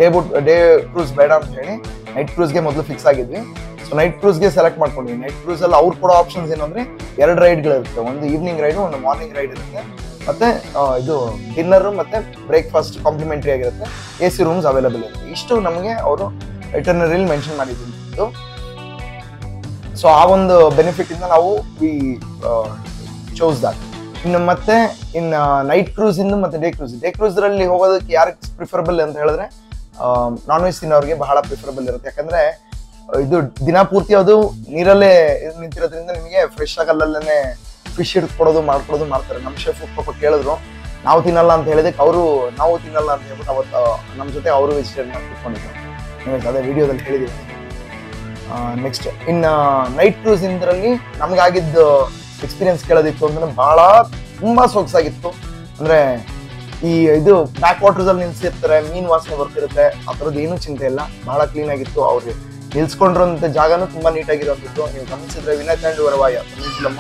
ಡೇ ಬೋಟ್ ಡೇ ಕ್ರೂಸ್ ಬೇಡ ಅಂತ ಹೇಳಿ ನೈಟ್ ಕ್ರೂಸ್ಗೆ ಮೊದಲು ಫಿಕ್ಸ್ ಆಗಿದ್ವಿ. ಸೊ ನೈಟ್ ಕ್ರೂಸ್ಗೆ ಸೆಲೆಕ್ಟ್ ಮಾಡ್ಕೊಂಡ್ವಿ. ನೈಟ್ ಕ್ರೂಸ್ ಅಲ್ಲಿ ಅವ್ರು ಕೊಡೋ ಆಪ್ಷನ್ಸ್ ಏನಂದ್ರೆ ಎರಡು ರೈಡ್ಗಳಿರುತ್ತೆ ಒಂದು ಈವ್ನಿಂಗ್ ರೈಡ್ ಒಂದು ಮಾರ್ನಿಂಗ್ ರೈಡ್ ಇರುತ್ತೆ. ಮತ್ತೆ ಇದು ಡಿನ್ನರ್ ಮತ್ತೆ ಬ್ರೇಕ್ಫಾಸ್ಟ್ ಕಾಂಪ್ಲಿಮೆಂಟ್ರಿ ಆಗಿರುತ್ತೆ. ಎ ಸಿ ರೂಮ್ಸ್ ಅವೈಲೇಬಲ್ ಇರುತ್ತೆ. ಇಷ್ಟು ನಮಗೆ ಅವರು ಇಟರ್ನರಿಲ್ ಮೆನ್ಷನ್ ಮಾಡಿದ್ದು ಸೊ ಆ ಒಂದು ಬೆನಿಫಿಟ್ ಇಂದ ನಾವು ವಿ ಚೋಸ್ ದಟ್ ಇನ್ನು ಮತ್ತೆ, ಇನ್ನು ನೈಟ್ ಕ್ರೂಸ್ ಇಂದ ಮತ್ತೆ ಡೇ ಕ್ರೂಸ್ ಡೇ ಕ್ರೂಸ್ ರಲ್ಲಿ ಹೋಗೋದಕ್ಕೆ ಯಾರಿಗೆ ಪ್ರಿಫರಬಲ್ ಅಂತ ಹೇಳಿದ್ರೆ ನಾನ್ ವೆಜ್ ತಿನ್ನೋರಿಗೆ ಬಹಳ ಪ್ರಿಫರಬಲ್ ಇರುತ್ತೆ. ಯಾಕಂದ್ರೆ, ಇದು ದಿನ ಪೂರ್ತಿ ಅದು ನೀರಲ್ಲೇ ಇದು ನಿಂತಿರೋದ್ರಿಂದ ನಿಮಗೆ ಫ್ರೆಶ್ ಆಗಿ ಅಲ್ಲಲ್ಲೇ ಫಿಶ್ ಹಿಡ್ದು ಕೊಡೋದು ಮಾಡ್ಕೊಡೋದು ಮಾಡ್ತಾರೆ. ನಮ್ಮ ಶೆಫ್ ಪಾಪ ಕೇಳಿದ್ರು, ನಾವು ತಿನ್ನಲ್ಲ ಅಂತ ಹೇಳಿದಕ್ಕೆ ಅವರು, ನಾವು ತಿನ್ನಲ್ಲ ಅಂತ ಹೇಳ್ಬಿಟ್ಟು ಅವತ್ತು ನಮ್ಮ ಜೊತೆ ಅವರು ವೆಜಿಟೇರಿಯನ್ ಕುತ್ಕೊಂಡಿದ್ರು. ಅದೇ ವಿಡಿಯೋದಲ್ಲಿ ಹೇಳಿದ್ದೀವಿ ನೆಕ್ಸ್ಟ್ ಇನ್ನು ನೈಟ್ ಕ್ರೂಸ್ ಇಂದರಲ್ಲಿ ನಮಗಾಗಿದ್ದ ಎಕ್ಸ್ಪೀರಿಯೆನ್ಸ್ ಕೇಳೋದಿತ್ತು ಅಂದ್ರೆ ಭಾಳ ತುಂಬ ಸೊಗಸಾಗಿತ್ತು. ಅಂದರೆ ಈ ಇದು ಬ್ಯಾಕ್ ವಾಟರ್ಸಲ್ಲಿ ನಿಲ್ಸಿರ್ತಾರೆ, ಮೀನು ವಾಸನೆ ಬರ್ತಿರುತ್ತೆ, ಆ ಥರದ್ದು ಏನೂ ಚಿಂತೆ ಇಲ್ಲ. ಭಾಳ ಕ್ಲೀನಾಗಿತ್ತು ಅವ್ರಿಗೆ ನಿಲ್ಸ್ಕೊಂಡಿರೋಂಥ ಜಾಗನೂ ತುಂಬ ನೀಟಾಗಿರೋಂಥದ್ದು ನೀವು ಗಮನಿಸಿದ್ರೆ ವಿನಯ್ ತಾಂಡು ವರವಾಯ ತಮಿಳ್ ಫಿಲಮ್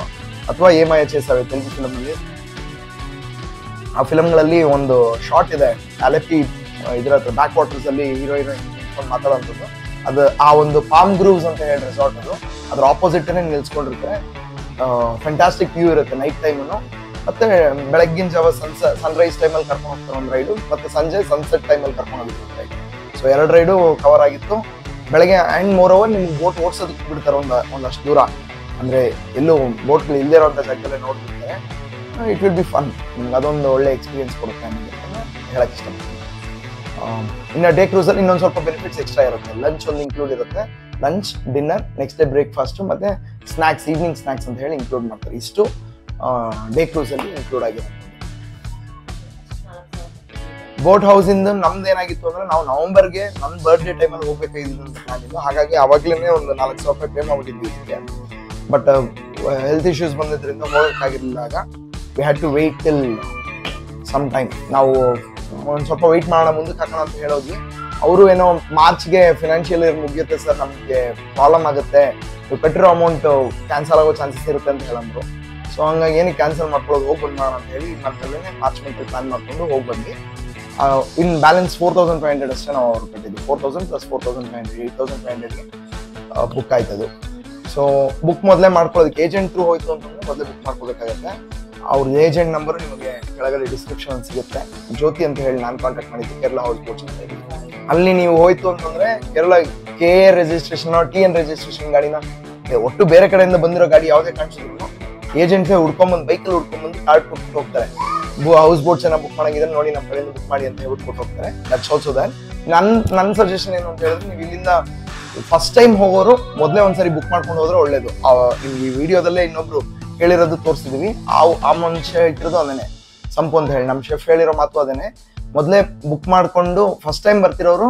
ಅಥವಾ ಎಸ್ ಆಗಿದೆ ತೆಲುಗು ಫಿಲಮ್ನಲ್ಲಿ ಆ ಫಿಲಮ್ಗಳಲ್ಲಿ ಒಂದು ಶಾರ್ಟ್ ಇದೆ. ಅಲೆಪಿ ಇದ್ರ ಬ್ಯಾಕ್ ವಾಟರ್ಸಲ್ಲಿ ಹೀರೋ ಹೀರೋಯಿನ್ ಮಾತಾಡೋಂಥದ್ದು ಅದು ಆ ಒಂದು ಪಾಮ್ ಗ್ರೂವ್ಸ್ ಅಂತ ಹೇಳಿ ರೆಸಾರ್ಟ್ ಅದು. ಅದ್ರ ಆಪೋಸಿಟ್ ನಿಲ್ಸ್ಕೊಂಡಿರ್ತಾರೆ. ಫ್ಯಾಂಟಾಸ್ಟಿಕ್ ವ್ಯೂ ಇರುತ್ತೆ ನೈಟ್ ಟೈಮನ್ನು ಮತ್ತೆ ಬೆಳಗ್ಗಿನ ಜಾವ ಸನ್ಸ ಸನ್ರೈಸ್ ಟೈಮಲ್ಲಿ ಕರ್ಕೊಂಡು ಹೋಗ್ತಾರೆ ಒಂದು ರೈಡು ಮತ್ತೆ ಸಂಜೆ ಸನ್ಸೆಟ್ ಟೈಮಲ್ಲಿ ಕರ್ಕೊಂಡು ಹೋಗ್ತಾರೆ ರೈಡ್ ಸೊ ಎರಡು ರೈಡು ಕವರ್ ಆಗಿತ್ತು. ಬೆಳಗ್ಗೆ ಆ್ಯಂಡ್ ಮೋರ್ ಓವರ್ ನಿಮ್ಗೆ ಬೋಟ್ ಓಡಿಸೋದಕ್ಕೆ ಬಿಡ್ತಾರೆ ಒಂದು, ಒಂದಷ್ಟು ದೂರ. ಅಂದ್ರೆ ಎಲ್ಲೂ ಬೋಟ್ಗಳು ಇಲ್ಲದೇ ಇರೋಂಥ ಜಾಗದಲ್ಲೇ ನೋಡ್ಬಿಡ್ತಾರೆ. ಇಟ್ ವಿಲ್ ಬಿ ಫನ್ ನಿಮ್ಗೆ ಅದೊಂದು ಒಳ್ಳೆ ಎಕ್ಸ್ಪೀರಿಯನ್ಸ್ ಕೊಡುತ್ತೆ ನನಗೆ ಅಂತ ಹೇಳಕ್ ಇಷ್ಟಪಡ್ತೀನಿ. ಇನ್ನು ಡೇ ಕ್ರೂಸಲ್ಲಿ ಇನ್ನೊಂದು ಸ್ವಲ್ಪ ಬೆನಿಫಿಟ್ಸ್ ಎಕ್ಸ್ಟ್ರಾ ಇರುತ್ತೆ. ಲಂಚ್ ಒಂದು ಇನ್ಕ್ಲೂಡ್ ಇರುತ್ತೆ. Lunch dinner next day breakfast ಮತ್ತು ಸ್ನಾಕ್ಸ್ ಈವ್ನಿಂಗ್ ಸ್ನಾಕ್ಸ್ ಅಂತ ಹೇಳಿ ಇನ್ಕ್ಲೂಡ್ ಮಾಡ್ತಾರೆ. ಇಷ್ಟು ಡೇ ಕ್ರೂಸಲ್ಲಿ ಇನ್ಕ್ಲೂಡ್ ಆಗಿರುತ್ತೆ. ಬೋಟ್ ಹೌಸಿಂದ ನಮ್ದು ಏನಾಗಿತ್ತು ಅಂದ್ರೆ ನಾವು ನವಂಬರ್ಗೆ ನನ್ನ ಬರ್ತ್ಡೇ ಟೈಮಲ್ಲಿ ಹೋಗ್ಬೇಕಾಗಿದ್ದು ಅಂತ ಹಾಗಾಗಿ ಅವಾಗ್ಲೇ ಒಂದು ನಾಲ್ಕು ಸಾವಿರ ರೂಪಾಯಿ ಪೇ ಇದಕ್ಕೆ. ಬಟ್ ಹೆಲ್ತ್ ಇಶ್ಯೂಸ್ ಬಂದಿದ್ದರಿಂದ ಹೋಗೋಕ್ಕಾಗಿರಲಿಲ್ಲ we had to wait till some time ನಾವು ಒಂದು ಸ್ವಲ್ಪ ವೆಯ್ಟ್ ಮಾಡೋಣ ಮುಂದೆ ಹಾಕೋಣ ಅಂತ ಹೇಳೋದ್ವಿ. ಅವರು ಏನೋ ಮಾರ್ಚ್ಗೆ ಫಿನಾನ್ಷಿಯಲ್ ಇಯರ್ ಮುಗಿಯುತ್ತೆ ಸರ್ ನಮಗೆ ಪ್ರಾಬ್ಲಮ್ ಆಗುತ್ತೆ. ಕಟ್ಟಿರೋ ಅಮೌಂಟ್ ಕ್ಯಾನ್ಸಲ್ ಆಗೋ ಚಾನ್ಸಸ್ ಇರುತ್ತೆ ಅಂತ ಹೇಳಂದ್ರು. ಸೊ ಹಂಗಾಗಿ ಏನಕ್ಕೆ ಕ್ಯಾನ್ಸಲ್ ಮಾಡ್ಕೊಳ್ಳೋದು ಹೋಗಿ ಬಂದ್ ಮಾಡೋಣ ಅಂತ ಹೇಳಿ ಮತ್ತೆ ಮಾರ್ಚ್ ಮಂತ್ ಪ್ಲಾನ್ ಮಾಡ್ಕೊಂಡು ಹೋಗಿ ಬಂದ್ವಿ in balance four thousand five hundred ಅಷ್ಟೇ ನಾವು ಅವ್ರು ಕಟ್ಟಿದ್ವಿ four thousand plus four thousand five hundred eight thousand five ಹಂಡ್ರೆಡ್ಗೆ book ಆಯ್ತದು. ಸೊ ಬುಕ್ ಮೊದಲೇ ಮಾಡ್ಕೊಳ್ಳೋದಕ್ಕೆ ಏಜೆಂಟ್ ಥ್ರೂ ಹೋಯ್ತು ಅಂತಂದ್ರೆ ಮೊದಲೇ ಬುಕ್ ಮಾಡ್ಕೋಬೇಕಾಗತ್ತೆ ಅವ್ರ ಏಜೆಂಟ್ ನಂಬರ್ ನಿಮಗೆ ಕೆಳಗಡೆ ಡಿಸ್ಕ್ರಿಪ್ಷನ್ ಸಿಗುತ್ತೆ. ಜ್ಯೋತಿ ಅಂತ ಹೇಳಿ ನಾನು ಕಾಂಟ್ಯಾಕ್ಟ್ ಮಾಡಿದ್ದೆ ಕೇರಳ ಹೌಸ್ ಹೇಳಿ. ಅಲ್ಲಿ ನೀವು ಹೋಯ್ತು ಅಂತಂದ್ರೆ Kerala K A registration T N registration ಗಾಡಿನ ಒಟ್ಟು ಬೇರೆ ಕಡೆಯಿಂದ ಬಂದಿರೋ ಗಾಡಿ ಯಾವುದೇ ಕಾಣಿಸಿದ್ರು ಏಜೆಂಟ್ಸೇ ಹುಡ್ಕೊಂಬಂದು ಬೈಕಲ್ಲಿ ಹುಡ್ಕೊಂಬಂದು ಕಾರ್ಡ್ ಕೊಟ್ಟು ಹೋಗ್ತಾರೆ. ಹೌಸ್ ಬೋಟ್ಸ್ ಏನೋ ಬುಕ್ ಮಾಡಿದ್ರೆ ನೋಡಿ ನಮ್ಮ ಕಡೆಯಿಂದ ಬುಕ್ ಮಾಡಿ ಅಂತ ಹೇಳ್ಬಿಟ್ಟು ಕೊಟ್ಟು ಹೋಗ್ತಾರೆ. ದಟ್ಸ್ ಆಲ್ಸೋ ನನ್ನ ನನ್ನ ಸಜೆಷನ್ ಏನು ಅಂತ ಹೇಳಿದ್ರೆ ನೀವು ಇಲ್ಲಿಂದ ಫಸ್ಟ್ ಟೈಮ್ ಹೋಗೋರು ಮೊದಲೇ ಒಂದ್ಸರಿ ಬುಕ್ ಮಾಡ್ಕೊಂಡು ಹೋದ್ರೆ ಒಳ್ಳೇದು. ಈ ವಿಡಿಯೋದಲ್ಲೇ ಇನ್ನೊಬ್ರು ಹೇಳಿರೋದು ತೋರಿಸಿದೀವಿ. ಆ ಆ ಮನುಷ್ಯ ಇಟ್ಟಿರೋದು ಅದೇನೆ ಸಂಪು ಅಂತ ಹೇಳಿ. ನಮ್ಮ ಶೆಫ್ ಹೇಳಿರೋ ಮಾತು ಅದೇನೆ ಮೊದಲೇ ಬುಕ್ ಮಾಡಿಕೊಂಡು ಫಸ್ಟ್ ಟೈಮ್ ಬರ್ತಿರೋರು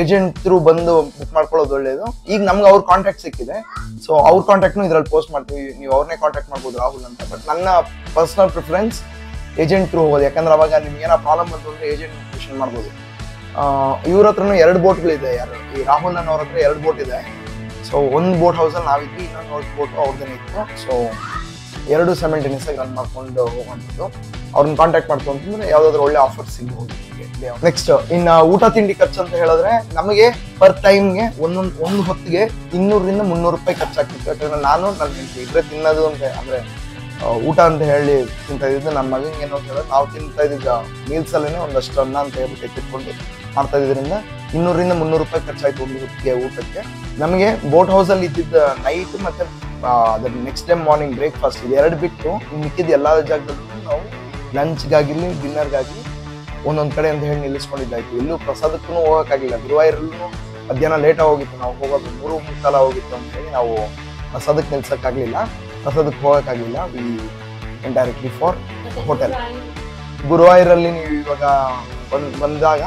ಏಜೆಂಟ್ ಥ್ರೂ ಬಂದು ಬುಕ್ ಮಾಡ್ಕೊಳ್ಳೋದು ಒಳ್ಳೇದು. ಈಗ ನಮ್ಗೆ ಅವ್ರ ಕಾಂಟ್ಯಾಕ್ಟ್ ಸಿಕ್ಕಿದೆ. ಸೊ ಅವ್ರ ಕಾಂಟ್ಯಾಕ್ಟ್ನು ಇದರಲ್ಲಿ ಪೋಸ್ಟ್ ಮಾಡ್ತೀವಿ. ನೀವು ಅವ್ರನ್ನೇ ಕಾಂಟ್ಯಾಕ್ಟ್ ಮಾಡ್ಬೋದು ರಾಹುಲ್ ಅಂತ. ಬಟ್ ನನ್ನ ಪರ್ಸನಲ್ ಪ್ರಿಫರೆನ್ಸ್ ಏಜೆಂಟ್ ಥ್ರೂ ಹೋಗೋದು. ಯಾಕಂದ್ರೆ ಅವಾಗ ನಿಮ್ಗೆ ಏನೋ ಪ್ರಾಬ್ಲಮ್ ಬಂತು ಅಂದರೆ ಏಜೆಂಟ್ ಕ್ವಶನ್ ಮಾಡ್ಬೋದು. ಇವ್ರ ಹತ್ರನು ಎರಡು ಬೋಟ್ಗಳಿದೆ. ಯಾರು ಈ ರಾಹುಲ್ ಅನ್ನೋರ ಹತ್ರ ಎರಡು ಬೋಟ್ ಇದೆ. ಸೊ ಒಂದು ಬೋಟ್ ಹೌಸಲ್ಲಿ ನಾವಿದ್ವಿ, ಇನ್ನೊಂದು ಬೋಟ್ ಅವ್ರದ್ದೇನೆ ಇತ್ತು. ಸೊ ಎರಡು ಸೆಮೆಂಟೇನಿಯಸ್ ಆಗಿ ರನ್ ಮಾಡ್ಕೊಂಡು ಹೋಗುವಂಥದ್ದು. ಅವ್ರನ್ನ ಕಾಂಟ್ಯಾಕ್ಟ್ ಮಾಡ್ಕೊಂತಂದ್ರೆ ಯಾವ್ದಾದ್ರು ಒಳ್ಳೆ ಆಫರ್ ಸಿಗ್ಬೋದು ನೆಕ್ಸ್ಟ್ ಇನ್ನು ಊಟ ತಿಂಡಿ ಖರ್ಚು ಅಂತ ಹೇಳಿದ್ರೆ ನಮಗೆ ಪರ್ ಟೈಮ್ಗೆ ಒಂದೊಂದು, ಒಂದು ಹೊತ್ತಿಗೆ ಇನ್ನೂರರಿಂದ ಮುನ್ನೂರು ರೂಪಾಯಿ ಖರ್ಚಾಗ್ತಿತ್ತು. ಯಾಕಂದ್ರೆ ನಾನು ನನ್ನ ಹೆಂಡತಿ ಇಬ್ಬರೇ ತಿನ್ನೋದು ಅಂತ, ಅಂದ್ರೆ ಊಟ ಅಂತ ಹೇಳಿ ತಿಂತ ಇದ್ದು ನನ್ನ ಮಗನಿಗೆ ಏನೋ ಅಂತ ಹೇಳಿದ್ರೆ ನಾವು ತಿಂತಾ ಇದ್ದಿದ್ದ ಮೀಲ್ಸ್ ಒಂದಷ್ಟು ಅನ್ನ ಅಂತ ಹೇಳ್ಬಿಟ್ಟು ಎತ್ತಿಟ್ಕೊಂಡು ಮಾಡ್ತಾ ಇದ್ರಿಂದ ಇನ್ನೂರಿಂದ ಮುನ್ನೂರು ರೂಪಾಯಿ ಖರ್ಚಾಯ್ತು ಒಂದು ಹೊತ್ತಿಗೆ ಊಟಕ್ಕೆ. ನಮಗೆ ಬೋಟ್ ಹೌಸಲ್ಲಿ ಇದ್ದಿದ್ದ ನೈಟ್ ಮತ್ತೆ ಅದ್ರ ನೆಕ್ಸ್ಟ್ ಡೇ ಮಾರ್ನಿಂಗ್ ಬ್ರೇಕ್ಫಾಸ್ಟ್ ಇದು ಎರಡು ಬಿಟ್ಟು ಮಿಕ್ಕಿದ ಎಲ್ಲ ಜಾಗದಲ್ಲೂ ನಾವು ಲಂಚ್ಗಾಗಿರ್ಲಿ ಡಿನ್ನರ್ಗಾಗಿ ಒಂದೊಂದು ಕಡೆ ಅಂತ ಹೇಳಿ ನಿಲ್ಲಿಸ್ಕೊಂಡಿದ್ದಾಯ್ತು. ಎಲ್ಲೂ ಪ್ರಸಾದಕ್ಕೂ ಹೋಗೋಕ್ಕಾಗಿಲ್ಲ. ಗುರುವಾಯೂರಲ್ಲೂ ಮಧ್ಯಾಹ್ನ ಲೇಟಾಗಿ ಹೋಗಿತ್ತು. ನಾವು ಹೋಗೋದು ಮೂರು ಮುಕ್ಕಾಲ ಹೋಗಿತ್ತು ಅಂತ ಹೇಳಿ ನಾವು ಪ್ರಸಾದಕ್ಕೆ ನಿಲ್ಸೋಕ್ಕಾಗಲಿಲ್ಲ. ಪ್ರಸಾದಕ್ಕೆ ಹೋಗೋಕ್ಕಾಗಲಿಲ್ಲ. ವಿ ಡೈರೆಕ್ಟ್ಲಿ ಫಾರ್ ಹೋಟೆಲ್ ಗುರುವಾಯೂರಲ್ಲಿ ನೀವು ಇವಾಗ ಬಂದ್, ಬಂದಾಗ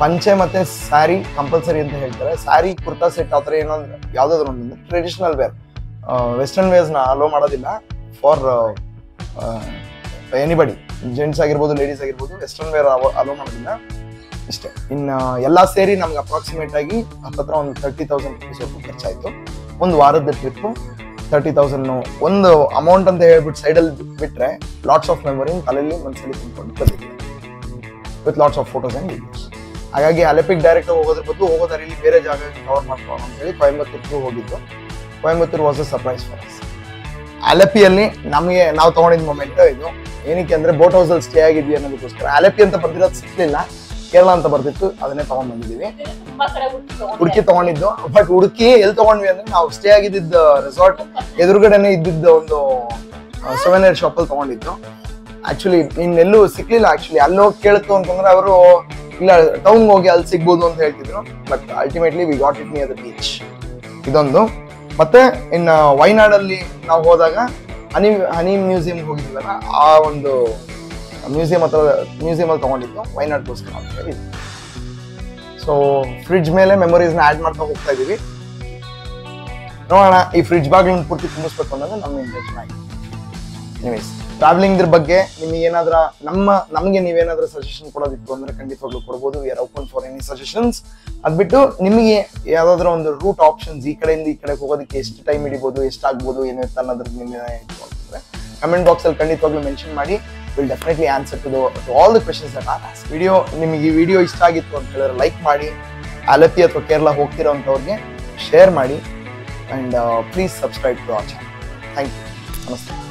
ಪಂಚೆ ಮತ್ತು ಸ್ಯಾರಿ ಕಂಪಲ್ಸರಿ ಅಂತ ಹೇಳ್ತಾರೆ. ಸ್ಯಾರಿ ಕುರ್ತಾ ಸೆಟ್ ಆ ಥರ ಏನೋ ಯಾವುದಾದ್ರು ಒಂದು ಟ್ರೆಡಿಷನಲ್ ವೇರ್ ವೆಸ್ಟರ್ನ್ ವೇರ್ಸ್ನ ಅಲೋ ಮಾಡೋದಿಲ್ಲ. ಫಾರ್ ಎನಿಬಡಿ ಜೆಂಟ್ಸ್ ಆಗಿರ್ಬೋದು ಲೇಡೀಸ್ ಆಗಿರ್ಬೋದು ವೆಸ್ಟರ್ನ್ ವೇರ್ ಅಲೋ ಮಾಡೋದಿಲ್ಲ. ಇಷ್ಟೇ. ಇನ್ನು ಎಲ್ಲ ಸೇರಿ ನಮ್ಗೆ ಅಪ್ರಾಕ್ಸಿಮೇಟ್ ಆಗಿ ಹತ್ತತ್ರ ಒಂದು ತರ್ಟಿ ತೌಸಂಡ್ ರುಪೀಸ್ ವರ್ಗು ಖರ್ಚಾಯಿತು. ಒಂದು ವಾರದ ಟ್ರಿಪ್ಪು ತರ್ಟಿ ತೌಸಂಡ್ ಒಂದು ಅಮೌಂಟ್ ಅಂತ ಹೇಳ್ಬಿಟ್ಟು ಸೈಡಲ್ಲಿ ಬಿಟ್ಟರೆ ಲಾಟ್ಸ್ ಆಫ್ ಮೆಮೊರಿ ತಲೆಯಲ್ಲಿ ಒಂದ್ಸಲಿ ತುಂಬಿಕೊಂಡು ಬಂದಿದ್ದೀನಿ with lots of photos and videos ಹಾಗಾಗಿ ಅಲೆಪಿಕ್ ಡೈರೆಕ್ಟ್ ಹೋಗೋದ್ರ ಬದಲು ಹೋಗೋ ಇಲ್ಲಿ ಬೇರೆ ಜಾಗ ಕವರ್ ಮಾಡ್ಕೊಳ್ಳೋಣ ಅಂತೇಳಿ ಕೊಯಂಬತ್ತೂರ್ಗೂ ಹೋಗಿದ್ದು. Coimbatore was a surprise for us ಅಲಪಿಯಲ್ಲಿ ನಮಗೆ ನಾವು ತಗೊಂಡಿದ್ದ ಮೊಮೆಂಟ್ ಇದು. ಏನಕ್ಕೆ ಅಂದರೆ ಬೋಟ್ ಹೌಸಲ್ಲಿ ಸ್ಟೇ ಆಗಿದ್ವಿ ಅನ್ನೋದಕ್ಕೋಸ್ಕರ. ಅಲಪಿ ಅಂತ ಬರ್ತಿರೋದು ಸಿಗ್ಲಿಲ್ಲ. ಕೇರಳ ಅಂತ ಬರ್ತಿತ್ತು ಅದನ್ನೇ ತಗೊಂಡ್ ಬಂದಿದ್ದೀವಿ. ಹುಡುಕಿ ತಗೊಂಡಿದ್ದು. ಬಟ್ ಹುಡುಕಿ ಎಲ್ಲಿ ತಗೊಂಡ್ವಿ ಅಂದ್ರೆ ನಾವು ಸ್ಟೇ ಆಗಿದ್ದ ರೆಸಾರ್ಟ್ ಎದುರುಗಡೆನೆ ಇದ್ದಿದ್ದ ಒಂದು ಸೆವೆನ್ ಏರ್ ಶಾಪಲ್ಲಿ ಅಲ್ಲಿ ತಗೊಂಡಿದ್ದು. ಆಕ್ಚುಲಿ ಇನ್ನೆಲ್ಲೂ ಸಿಕ್ಲಿಲ್ಲ ಆಕ್ಚುಲಿ ಅಲ್ಲಿ ಹೋಗಿ ಕೇಳ್ತು ಅಂತಂದ್ರೆ ಅವರು ಇಲ್ಲ ಟೌನ್ ಹೋಗಿ ಅಲ್ಲಿ ಸಿಗ್ಬೋದು ಅಂತ ಹೇಳ್ತಿದ್ರು. But ultimately we got it near the beach ಇದೊಂದು. ಮತ್ತೆ ಇನ್ನು ವೈನಾಡಲ್ಲಿ ನಾವು ಹೋದಾಗ ಹನಿ ಹನಿ ಮ್ಯೂಸಿಯಂ ಹೋಗಿದ್ವಲ್ಲ, ಆ ಒಂದು ಮ್ಯೂಸಿಯಂ ಹತ್ರ ಮ್ಯೂಸಿಯಮಲ್ಲಿ ತೊಗೊಂಡಿದ್ದು, ವೈನಾಡ್ಗೋಸ್ಕರ ಅಂತ ಹೇಳಿ. ಸೊ ಫ್ರಿಡ್ಜ್ ಮೇಲೆ ಮೆಮೊರೀಸ್ನ ಆ್ಯಡ್ ಮಾಡ್ತಾ ಹೋಗ್ತಾ ಇದ್ದೀವಿ ನೋಡೋಣ, ಈ ಫ್ರಿಡ್ಜ್ ಬಾಗಿಲನ್ನು ಪೂರ್ತಿ ತುಂಬಿಸ್ಬೇಕು ಅನ್ನೋದು ನಮ್ಮ ಇಂಟೆನ್ಷನ್ ಆಗಿದೆ. ಎನಿವೇಸ್ ಟ್ರಾವೆಲಿಂಗ್ ಬಗ್ಗೆ ನಿಮಗೆ ಏನಾದ್ರ ನಮ್ಮ, ನಮಗೆ ನೀವೇನಾದ್ರೂ ಸಜೆಷನ್ ಕೊಡೋದಿತ್ತು ಅಂದ್ರೆ ಖಂಡಿತವಾಗ್ಲೂ ಕೊಡ್ಬೋದು. We are open for any suggestions ಅದ್ಬಿಟ್ಟು ನಿಮಗೆ ಯಾವ್ದಾದ್ರು ಒಂದು ರೂಟ್ ಆಪ್ಷನ್ಸ್ ಈ ಕಡೆಯಿಂದ ಈ ಕಡೆ ಹೋಗೋದಕ್ಕೆ ಎಷ್ಟು ಟೈಮ್ ಹಿಡಿಬೋದು ಎಷ್ಟಾಗ್ಬೋದು ಏನಿರುತ್ತೆ ಅನ್ನೋದ್ರ ನಿಮಗೆ ಕಮೆಂಟ್ ಬಾಕ್ಸ್ ಅಲ್ಲಿ ಖಂಡಿತವಾಗ್ಲೂ ಮೆನ್ಷನ್ ಮಾಡಿ. Will definitely answer to all the questions that are video ನಿಮಗೆ ಈ ವಿಡಿಯೋ ಇಷ್ಟ ಆಗಿತ್ತು ಅಂತ ಹೇಳಿದ್ರೆ ಲೈಕ್ ಮಾಡಿ. ಆಲಪಿ ಅಥವಾ ಕೇರಳ ಹೋಗ್ತಿರೋಂಥವ್ರಿಗೆ ಶೇರ್ ಮಾಡಿ. And please subscribe to our channel thank you ನಮಸ್ತೆ.